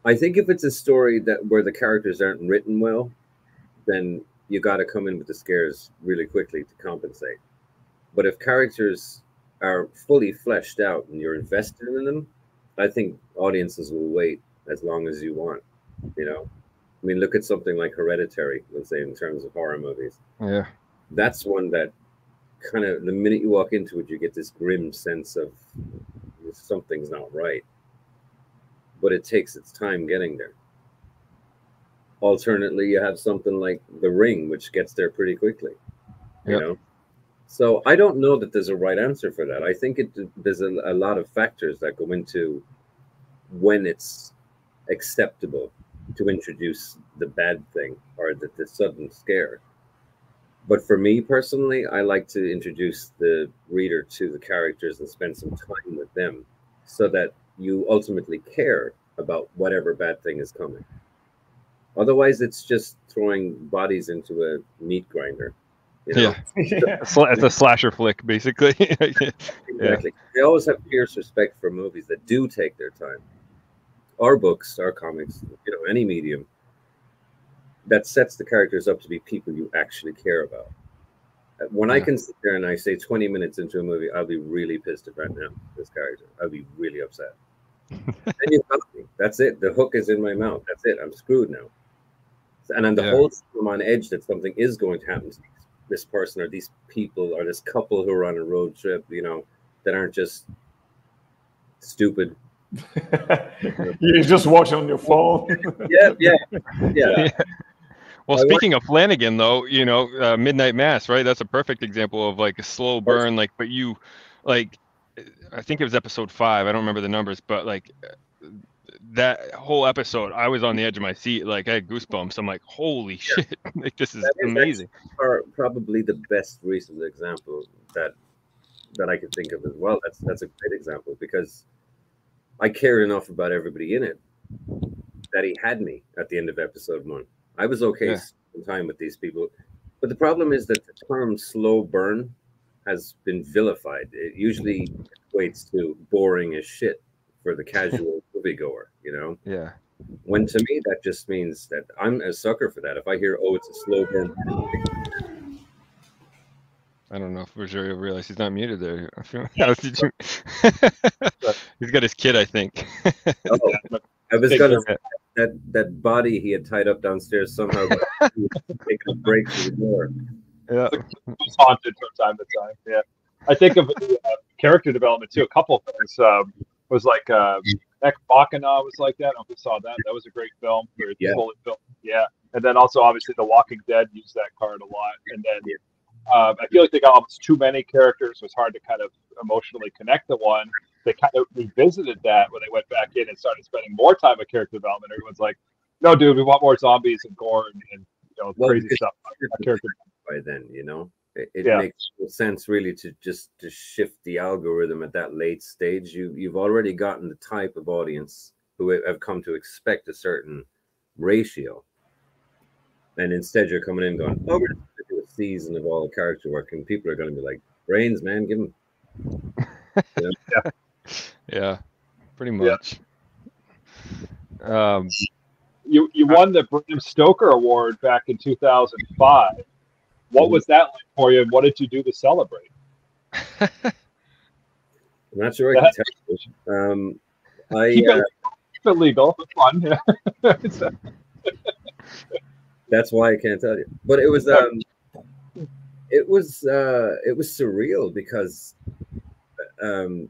I think if it's a story that where the characters aren't written well, then you got to come in with the scares really quickly to compensate. But if characters are fully fleshed out and you're invested in them, I think audiences will wait as long as you want. You know, I mean, look at something like Hereditary. Let's say in terms of horror movies. Yeah, that's one that kind of the minute you walk into it, you get this grim sense of something's not right. But it takes its time getting there. Alternately, you have something like The Ring, which gets there pretty quickly. You yep. know, so I don't know that there's a right answer for that. I think it there's a, a lot of factors that go into when it's acceptable to introduce the bad thing or the, the sudden scare. But for me personally, I like to introduce the reader to the characters and spend some time with them so that you ultimately care about whatever bad thing is coming. Otherwise, it's just throwing bodies into a meat grinder. You know? Yeah, (laughs) it's a slasher flick, basically. (laughs) exactly. Yeah. They always have fierce respect for movies that do take their time, our books, our comics, you know, any medium that sets the characters up to be people you actually care about. Uh, when yeah. I can sit there and I say 20 minutes into a movie, I'll be really pissed at right now, this character. I'll be really upset. (laughs) and you got me. That's it. The hook is in my mouth. That's it. I'm screwed now. And then the yeah. whole time I'm on edge that something is going to happen to this person or these people or this couple who are on a road trip, you know, that aren't just stupid. (laughs) You're just watching on your phone. (laughs) yeah, yeah, yeah. yeah. Well, speaking of Flanagan, though, you know, uh, Midnight Mass, right? That's a perfect example of like a slow burn. Like, but you, like, I think it was episode five. I don't remember the numbers, but like that whole episode, I was on the edge of my seat. Like I had goosebumps. I'm like, holy shit! (laughs) like this is, is amazing. probably the best recent example that that I could think of as well. That's that's a great example because I cared enough about everybody in it that he had me at the end of episode one. I was okay yeah. spending time with these people, but the problem is that the term "slow burn" has been vilified. It usually equates to boring as shit for the casual (laughs) moviegoer, you know? Yeah. When to me, that just means that I'm a sucker for that. If I hear, oh, it's a slow burn. I don't know if Rogerio realized he's not muted there. (laughs) (laughs) he's got his kid, I think. oh, I was gonna that that body he had tied up downstairs somehow (laughs) taking a break through the door. Yeah, he's haunted from time to time. Yeah, I think of uh, character development too. A couple things. Um, was like uh, Ex Machina was like that. I don't know if you saw that. That was a great film. Yeah. Film. Yeah. And then also obviously The Walking Dead used that card a lot. And then uh, I feel like they got almost too many characters. So it's hard to kind of emotionally connect the one. They kind of revisited that when they went back in and started spending more time with character development. Everyone's like, "No, dude, we want more zombies and gore and, and you know well, crazy stuff." Character By then, you know, it, it yeah. makes sense really to just to shift the algorithm at that late stage. You you've already gotten the type of audience who have come to expect a certain ratio, and instead you're coming in going, "Oh, we're going to do a season of all the character work," and people are going to be like, "Brains, man, give them." You know? (laughs) yeah. yeah, pretty much. Yeah. Um, you you won the Bram Stoker Award back in 2005 what was that like for you, and what did you do to celebrate? (laughs) I'm not sure I can tell you. Um, I keep it, uh, keep it legal, fun. (laughs) that's why I can't tell you. But it was um, it was uh, it was surreal because um,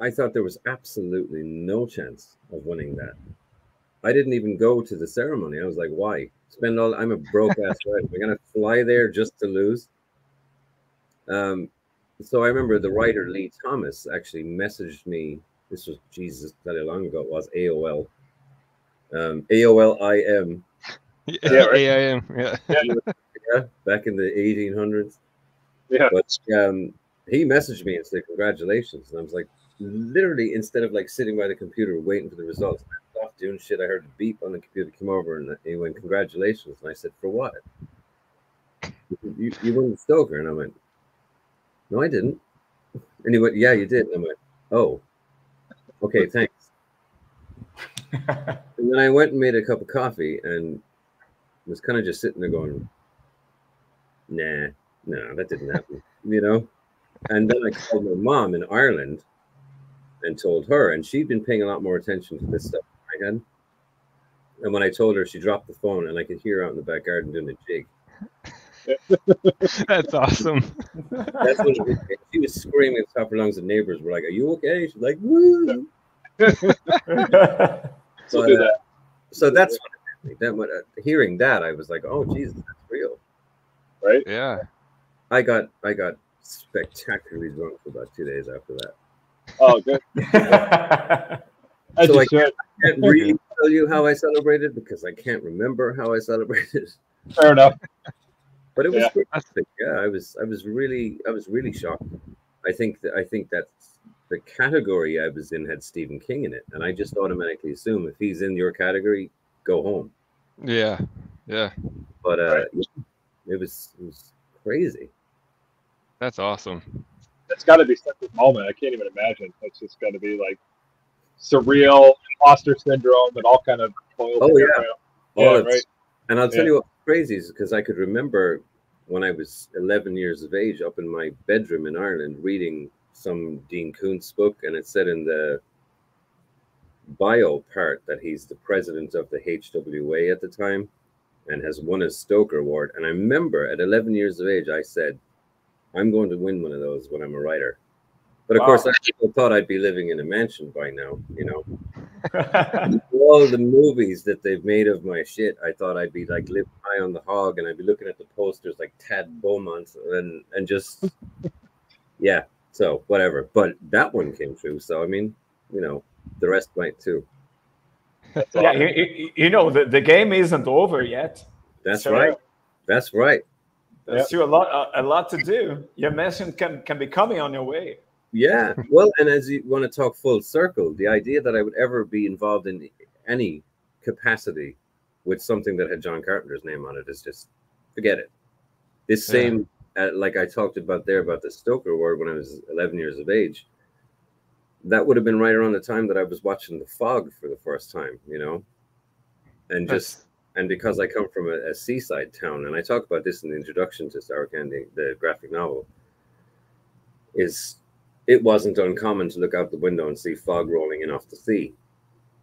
I thought there was absolutely no chance of winning that. I didn't even go to the ceremony. I was like, why? spend all. I'm a broke ass (laughs) writer. We're gonna fly there just to lose. Um, so I remember the writer Lee Thomas actually messaged me. This was Jesus, how long ago it was AOL. Um, AOL IM. Yeah, right. AIM. Yeah. (laughs) yeah, back in the 1800s. Yeah. But um, he messaged me and said congratulations, and I was like, literally, instead of like sitting by the computer waiting for the results, I stopped doing shit. I heard a beep on the computer, came over, and he went congratulations, and I said for what? You, you won the Stoker, and I went, no, I didn't. And he went, yeah, you did. And I went, oh, okay, thanks. (laughs) and then I went and made a cup of coffee and was kind of just sitting there going, nah, no, that didn't happen, you know? And then I called my mom in Ireland and told her, and she'd been paying a lot more attention to this stuff than I had. And when I told her, she dropped the phone, and I could hear her out in the back garden doing a jig. (laughs) That's awesome. That's when she, she was screaming at the top of her lungs. The neighbors were like, "Are you okay?" She's like, "Woo!" (laughs) so, uh, so that's what that. What, uh, hearing that, I was like, "Oh Jesus, that's real." Right? Yeah. I got I got spectacularly drunk for about two days after that. Oh, good. (laughs) so I can't, I can't really tell you how I celebrated because I can't remember how I celebrated. Fair enough. (laughs) But it was yeah. fantastic. Yeah, I was I was really I was really shocked. I think that I think that the category I was in had Stephen King in it, and I just automatically assume if he's in your category, go home. Yeah, yeah. But uh, right. it was it was crazy. That's awesome. That's got to be such a moment. I can't even imagine. It's just got to be like surreal, imposter syndrome, and all kind of. Oh yeah, yeah, right. And I'll tell yeah. you what crazy is because I could remember when I was 11 years of age up in my bedroom in Ireland reading some Dean Koontz book, and it said in the bio part that he's the president of the HWA at the time and has won a Stoker Award. And I remember at 11 years of age, I said, I'm going to win one of those when I'm a writer. But of wow. course, I thought I'd be living in a mansion by now, you know. (laughs) all the movies that they've made of my shit, I thought I'd be like living high on the hog and I'd be looking at the posters like Thad Beaumont and and just (laughs) yeah. So whatever. But that one came true. So I mean, you know, the rest might too. yeah, you, you, know the, the game isn't over yet. That's so, right. That's right. There's yep. still a lot a, a lot to do. Your mission can can be coming on your way. Yeah. Well, and as you want to talk full circle, the idea that I would ever be involved in any capacity with something that had John Carpenter's name on it is just forget it. This same, yeah. uh, like I talked about there about the Stoker Award when I was 11 years of age, that would have been right around the time that I was watching The Fog for the first time, you know? And just, and because I come from a, a, seaside town, and I talk about this in the introduction to Sour Candy, the graphic novel, is it wasn't uncommon to look out the window and see fog rolling in off the sea.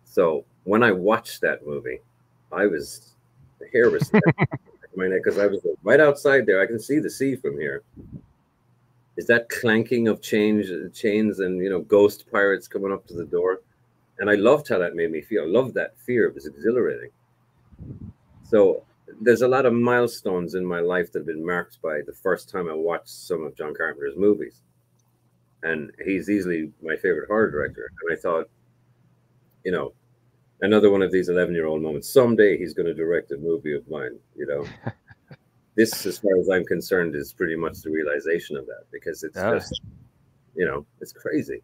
So when I watched that movie, I was the hair was (laughs) my neck because I was right outside there. I can see the sea from here. Is that clanking of change chains and you know ghost pirates coming up to the door? And I loved how that made me feel. I loved that fear. It was exhilarating. So there's a lot of milestones in my life that have been marked by the first time I watched some of John Carpenter's movies and he's easily my favorite horror director. And I thought, you know, another one of these 11 year old moments. Someday he's going to direct a movie of mine, you know. (laughs) this, as far as I'm concerned, is pretty much the realization of that because it's yeah. just, you know, it's crazy.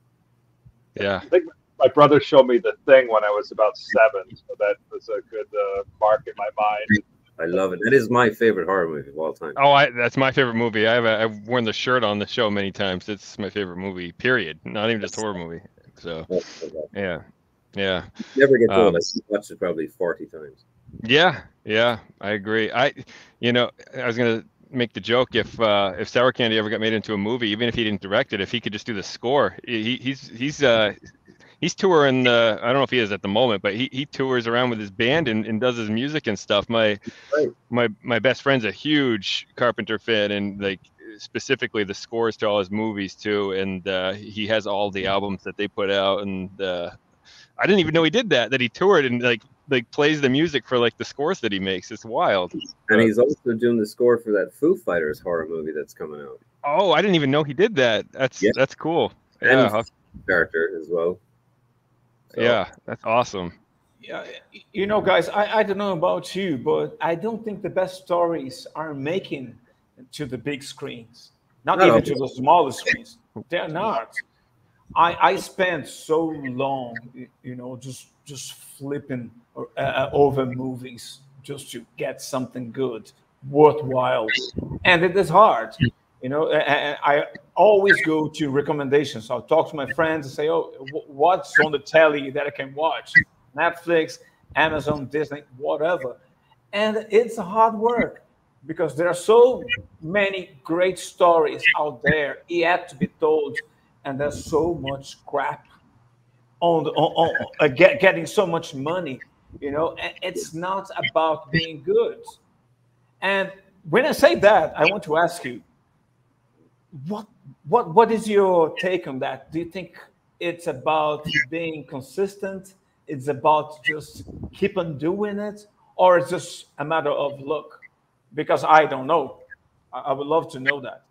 Yeah. I think my brother showed me the thing when I was about seven. So that was a good uh, mark in my mind. I love it. That is my favorite horror movie of all time. Oh, I, that's my favorite movie. I have a, I've worn the shirt on the show many times. It's my favorite movie. Period. Not even just horror movie. So, yeah, yeah. Never get old. Um, I watched it probably forty times. Yeah, yeah, I agree. I, you know, I was gonna make the joke if uh, if Sour Candy ever got made into a movie, even if he didn't direct it, if he could just do the score, he, he's he's uh, he's touring. Uh, I don't know if he is at the moment, but he, he tours around with his band and, and does his music and stuff. My right. my my best friend's a huge Carpenter fan, and like specifically the scores to all his movies too. And uh, he has all the albums that they put out. And uh, I didn't even know he did that. That he toured and like like plays the music for like the scores that he makes. It's wild. And he's also doing the score for that Foo Fighters horror movie that's coming out. Oh, I didn't even know he did that. That's Yeah. that's cool. And Yeah, I'll- Character as well. So, yeah, that's awesome. Yeah, you know, guys, I, I don't know about you, but I don't think the best stories are making to the big screens, not No. even to the smaller screens. They're not. I I spent so long, you know, just just flipping uh, uh, over movies just to get something good, worthwhile, and it is hard. You know, I always go to recommendations. I'll talk to my friends and say, "Oh, what's on the telly that I can watch?" Netflix, Amazon, Disney, whatever. And it's hard work because there are so many great stories out there yet to be told, and there's so much crap on, on, on uh, get, getting so much money. You know, it's not about being good. And when I say that, I want to ask you, what what what is your take on that? Do you think it's about being consistent? It's about just keep on doing it, or it's just a matter of luck? Because I don't know. I, would love to know that.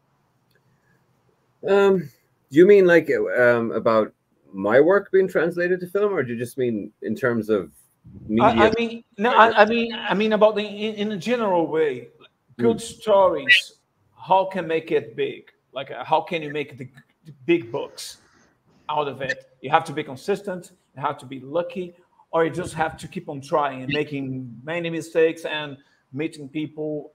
Um, do you mean like um, about my work being translated to film, or do you just mean in terms of? I, I mean, no, I, I mean, I mean about the in, in a general way, good stories. How can make it big? Like, uh, how can you make the, the big books out of it? You have to be consistent. You have to be lucky, or you just have to keep on trying and making many mistakes and meeting people,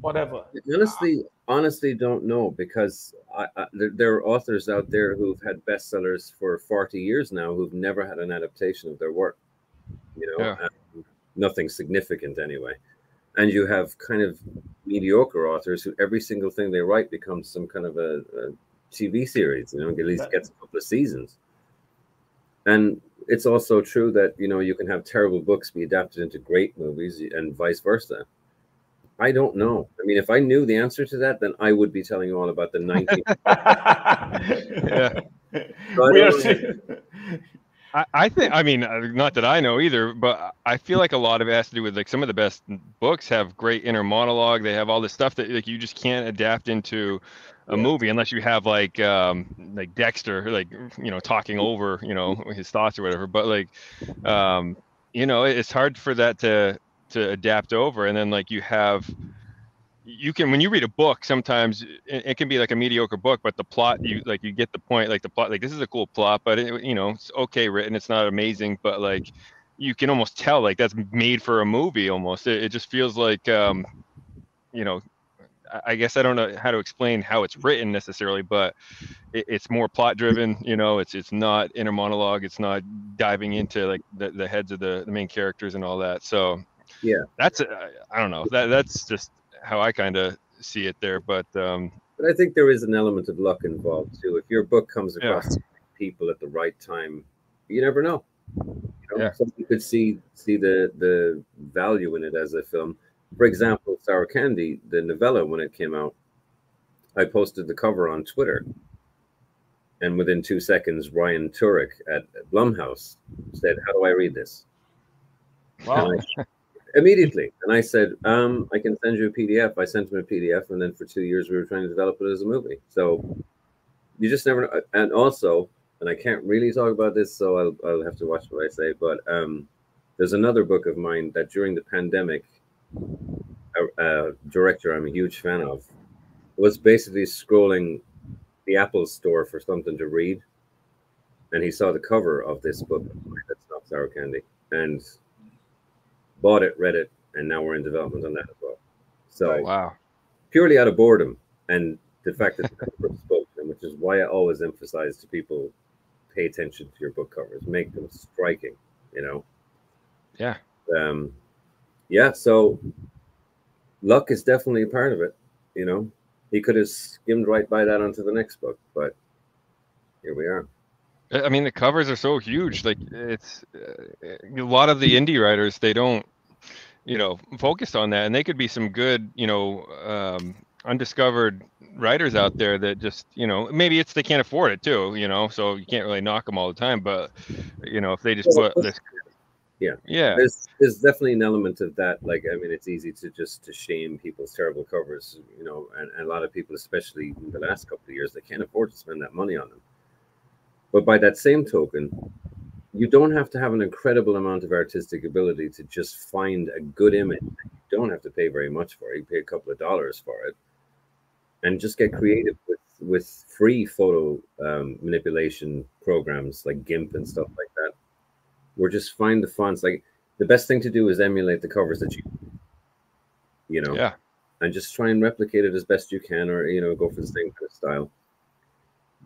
whatever. honestly, honestly, don't know because I, I, there, there are authors out there who've had bestsellers for forty years now who've never had an adaptation of their work. You know, Yeah. um, nothing significant anyway. And you have kind of mediocre authors who every single thing they write becomes some kind of a, a TV series. You know, at least gets a couple of seasons. And it's also true that you know you can have terrible books be adapted into great movies and vice versa. I don't know. I mean, if I knew the answer to that, then I would be telling you all about the 19. (laughs) Yeah. we are still- I, I think I mean uh, not that I know either, but I feel like a lot of it has to do with like some of the best books have great inner monologue. They have all this stuff that like you just can't adapt into a Yeah. movie unless you have like um like Dexter like you know talking over you know his thoughts or whatever. But like um you know it's hard for that to to adapt over, and then like you have you can when you read a book sometimes it, it can be like a mediocre book but the plot you like you get the point like the plot like this is a cool plot but it, you know it's okay written it's not amazing but like you can almost tell like that's made for a movie almost it, it just feels like um you know I- guess I don't know how to explain how it's written necessarily, but it, it's more plot driven. You know, it's it's not inner monologue. It's not diving into like the, the heads of the, the main characters and all that. So Yeah. that's uh, I don't know. That that's just how I kind of see it there. But um, But I think there is an element of luck involved too. If your book comes Yeah. across people at the right time, you never know. You know, Yeah. somebody could see see the the value in it as a film. For example, Sour Candy, the novella, when it came out, I posted the cover on Twitter, and within two seconds, Ryan Turek at Blumhouse said, "How do I read this?" wow. And I- (laughs) immediately. And I said, um, I can send you a PDF. I sent him a PDF, and then for two years we were trying to develop it as a movie. So you just never know. And also, and I can't really talk about this, so I'll, I'll have to watch what I say. But um, there's another book of mine that during the pandemic, a, a director I'm a huge fan of was basically scrolling the Apple store for something to read. And he saw the cover of this book that's not sour candy and bought it, read it, and now we're in development on that as well. So wow, purely out of boredom and the fact that the cover spoke to them, which is why I always emphasize to people pay attention to your book covers, make them striking, you know. yeah, Um yeah, so luck is definitely a part of it, you know. He could have skimmed right by that onto the next book, but here we are. I mean the covers are so huge. Like it's uh, a lot of the indie writers they don't you know focus on that, and they could be some good you know um, undiscovered writers out there that just you know maybe it's they can't afford it too you know so you can't really knock them all the time but you know if they just put this Yeah. Yeah. There's there's definitely an element of that. Like, I mean, it's easy to just to shame people's terrible covers, you know, and, and a lot of people, especially in the last couple of years, they can't afford to spend that money on them. But by that same token, you don't have to have an incredible amount of artistic ability to just find a good image. You don't have to pay very much for it. You pay a couple of dollars for it, and just get creative with with free photo um, manipulation programs like GIMP and stuff like that. Or just find the fonts. Like the best thing to do is emulate the covers that you, you know, Yeah. and just try and replicate it as best you can, or you know, go for the same kind of style.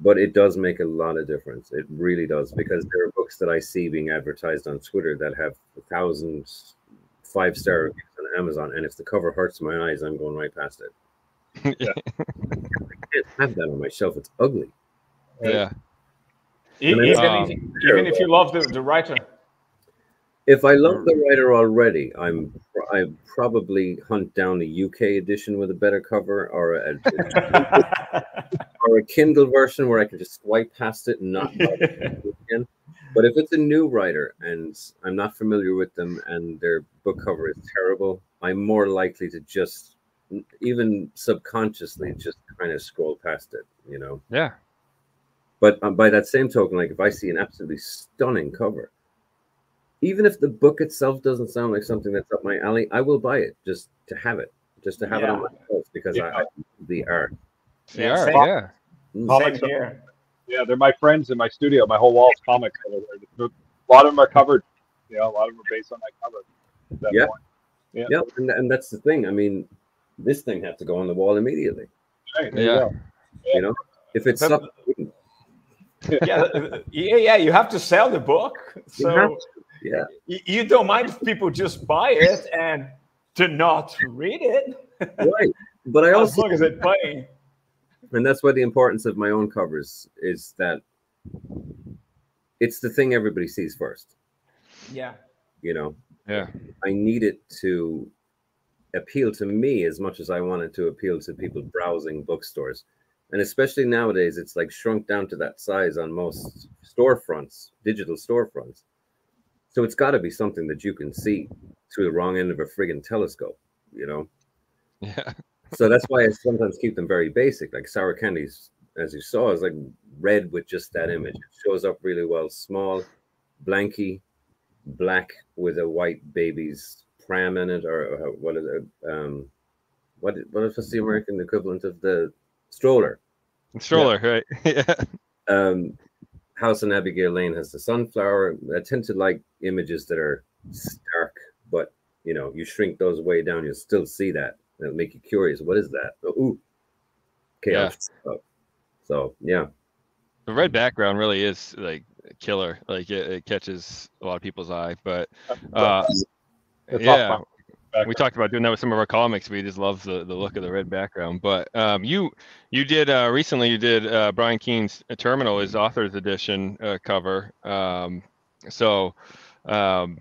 But it does make a lot of difference. It really does because there are books that I see being advertised on Twitter that have a thousand five star reviews on Amazon, and if the cover hurts my eyes, I'm going right past it. (laughs) Yeah. I can't have that on my shelf. It's ugly. Yeah. And Even, it's- if, even if you love the, the writer. If I love the mm. writer already, I'm I probably hunt down a UK edition with a better cover or a, (laughs) (laughs) or a Kindle version where I can just swipe past it and not (laughs) again. But if it's a new writer and I'm not familiar with them and their book cover is terrible, I'm more likely to just even subconsciously just kind of scroll past it, you know. Yeah. But um, by that same token, like if I see an absolutely stunning cover, even if the book itself doesn't sound like something that's up my alley, I will buy it just to have it, just to have it on my shelf because I, I the art. They Yeah, are. same. Yeah. Comics Same are- here. Yeah, they're my friends in my studio. My whole wall is comics. A lot of them are covered. You know, a lot of them are based on that cover. at that Yeah. point. Yeah, and, and that's the thing. I mean, this thing had to go on the wall immediately. Right, there you Yeah. You know, if it's But- something, (laughs) yeah, yeah, yeah. You have to sell the book, so yeah, y- you don't mind if people just buy it and to not read it right. But I (laughs) as also, long as it's playing. And that's why the importance of my own covers is that it's the thing everybody sees first. Yeah, You know, Yeah. I need it to appeal to me as much as I want it to appeal to people browsing bookstores. And especially nowadays, it's like shrunk down to that size on most storefronts, digital storefronts. So it's got to be something that you can see through the wrong end of a friggin' telescope, you know? Yeah. So that's why I sometimes keep them very basic. Like Sour Candy's, as you saw, is like red with just that image. It shows up really well, small, blanky, black with a white baby's pram in it, or, or what is it? Um, what what is the American equivalent of the stroller? Stroller, right? (laughs) yeah. Um, House on Abigail Lane has the sunflower. I tend to like images that are stark, but you know, you shrink those way down, you'll still see that. It'll make you curious. What is that? Oh, ooh, okay. Yeah. I'll check it out. So yeah, The red background really is like killer. Like it, it catches a lot of people's eye. But uh, yeah, we talked about doing that with some of our comics. We just love the, the look of the red background. But um, you you did uh, recently. You did uh, Brian Keene's Terminal, his author's edition uh, cover. Um, so, um,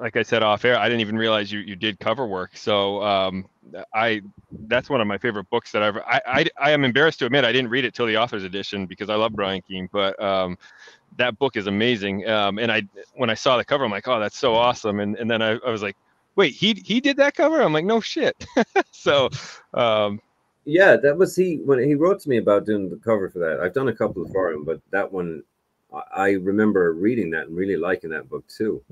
like I said off air, I didn't even realize you you did cover work. So um, I that's one of my favorite books that I've. I, I I am embarrassed to admit I didn't read it till the author's edition because I love Brian Keene, but. Um, that book is amazing. Um, and I, when I saw the cover, I'm like, oh, that's so awesome. And and then I, I was like, wait, he he did that cover? I'm like, no shit. (laughs) so, um, yeah, that was he when he wrote to me about doing the cover for that. I've done a couple for him, but that one, I- I remember reading that and really liking that book too.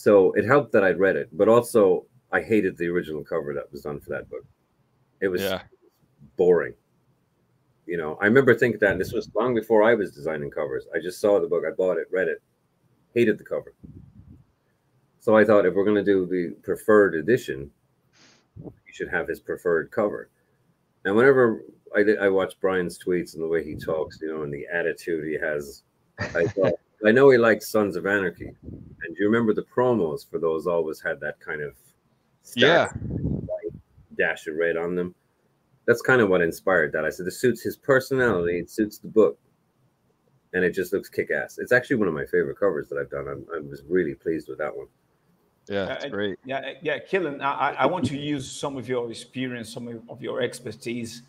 So it helped that I'd read it, but also I hated the original cover that was done for that book. It was yeah, boring. You know, I remember thinking that, this was long before I was designing covers. I just saw the book, I bought it, read it, hated the cover. So I thought if we're going to do the preferred edition, you should have his preferred cover. And whenever I I watch Brian's tweets and the way he talks, you know, and the attitude he has, I thought, I know he likes Sons of Anarchy. And do you remember the promos for those always had that kind of yeah, dash of red on them. That's kind of what inspired that. I said, this suits his personality, it suits the book, and it just looks kick ass. It's actually one of my favorite covers that I've done. I'm, I was really pleased with that one. yeah, it's Uh, great. Yeah, yeah, Kealan, I, I- I want to use some of your experience, some of- of your expertise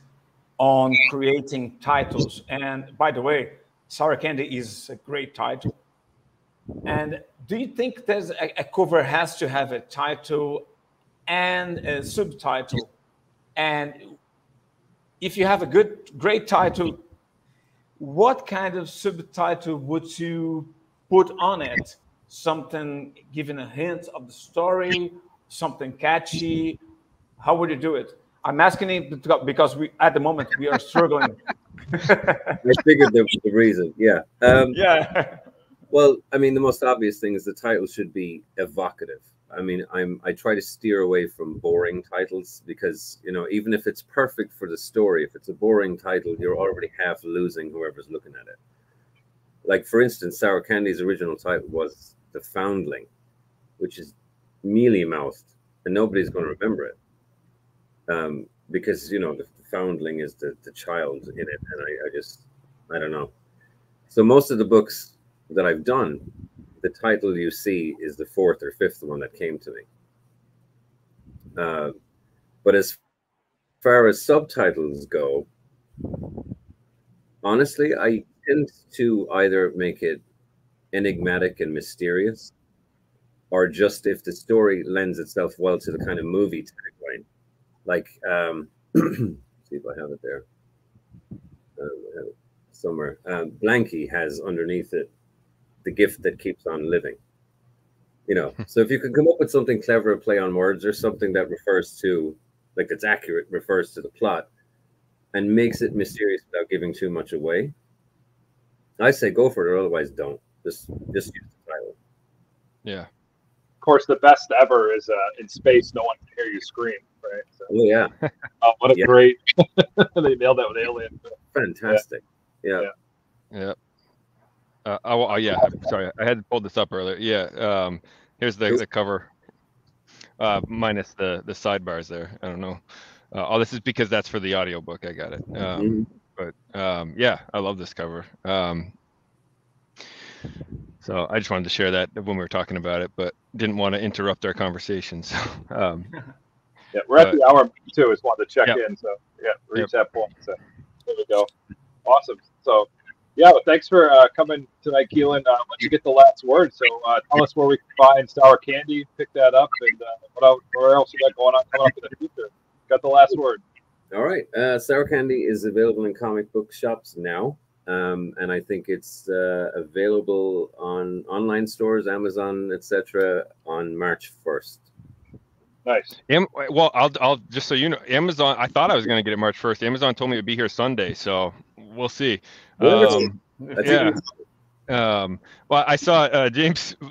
on creating titles. And by the way, Sour Candy is a great title. And do you think there's a, a cover has to have a title and a subtitle? And if you have a good, great title, what kind of subtitle would you put on it? Something giving a hint of the story, something catchy. How would you do it? I'm asking it because we, at the moment, we are struggling. I figured there was the reason. Yeah. Um, (laughs) yeah. Well, I mean, the most obvious thing is the title should be evocative. I mean, I'm I try to steer away from boring titles because you know even if it's perfect for the story, if it's a boring title, you're already half losing whoever's looking at it. Like for instance, Sour Candy's original title was The Foundling, which is mealy mouthed, and nobody's going to remember it um, because you know the, foundling is the the child in it, and I, I just I don't know. So most of the books that I've done, the title you see is the fourth or fifth one that came to me. Uh, but as far as subtitles go, honestly, I tend to either make it enigmatic and mysterious, or just if the story lends itself well to the kind of movie tagline. Like, um, (clears throat) see if I have it there. Um, have it somewhere. Um, Blanky has underneath it the gift that keeps on living. You know, so if you can come up with something clever, play on words, or something that refers to, like that's accurate, refers to the plot, and makes it mysterious without giving too much away, I say go for it, or otherwise don't. Just just use the title. Yeah. Of course, the best ever is uh, in space. No one can hear you scream, right? So, Oh yeah, oh, (laughs) what a Yeah. great! (laughs) they nailed that with Alien. fantastic. Yeah. Yeah. Yeah. Uh, oh, oh, yeah. I'm sorry, I had pulled this up earlier. Yeah. Um, here's the, the cover, uh, minus the the sidebars there. I don't know. Uh, oh, this is because that's for the audiobook. I got it. Um, Mhm. but um, yeah, I love this cover. So I just wanted to share that when we were talking about it, but didn't want to interrupt our conversation. (laughs) So um, (laughs) Yeah, we're at But- the hour too. Just wanted to check Yep. in. So yeah, reach that point. So there we go. Awesome. So yeah, well, thanks for uh, coming tonight, Kealan. Uh, let you get the last word. So uh, tell us where we can find Sour Candy. Pick that up, and uh, what else, where else you got going on coming up in the future? Got the last word. All right. Uh, Sour Candy is available in comic book shops now. Um, and I think it's uh, available on online stores, Amazon, etc., on March 1st. Nice. Am, well, I'll, I'll just so you know, Amazon. I thought I was going to get it March first. Amazon told me it'd be here Sunday, so we'll see. Um, Yeah. Um, well, I saw uh, James (laughs)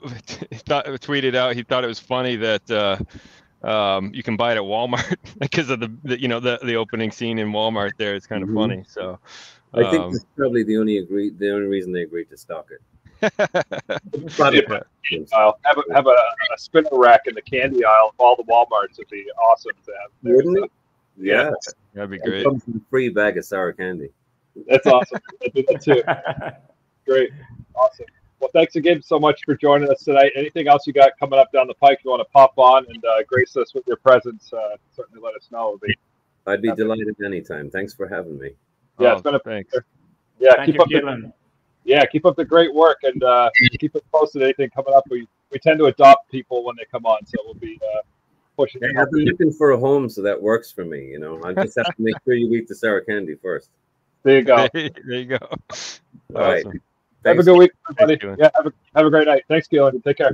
thought, tweeted out he thought it was funny that uh, um, you can buy it at Walmart (laughs) because of the, the you know the the opening scene in Walmart there. It's kind of Mhm. funny. So I think um, that's probably the only agree the only reason they agreed to stock it. (laughs) Yeah. I'll have a, have a, a spinner rack in the candy aisle of all the WalMarts would be awesome to have. there. Wouldn't it? Yeah. Yeah. that'd be great. comes in a free bag of sour candy. That's awesome. I do that too. (laughs) Great. Awesome. Well, thanks again so much for joining us tonight. Anything else you got coming up down the pike you want to pop on and uh, grace us with your presence, uh, certainly let us know. Be- I'd be Happy. delighted anytime. Thanks for having me. Yeah, Oh, it's been a thanks. yeah, Thank keep you, up the, yeah, keep up the great work and uh, keep us posted. Anything coming up, we we tend to adopt people when they come on, so we'll be uh, pushing. Hey, I've been looking for a home, so that works for me. You know, I just have to make sure you eat the sour candy first. There you go. (laughs) there you go. All right. Awesome. Have a good week, everybody. Kealan. Yeah, have a have a great night. Thanks, Kealan. Take care.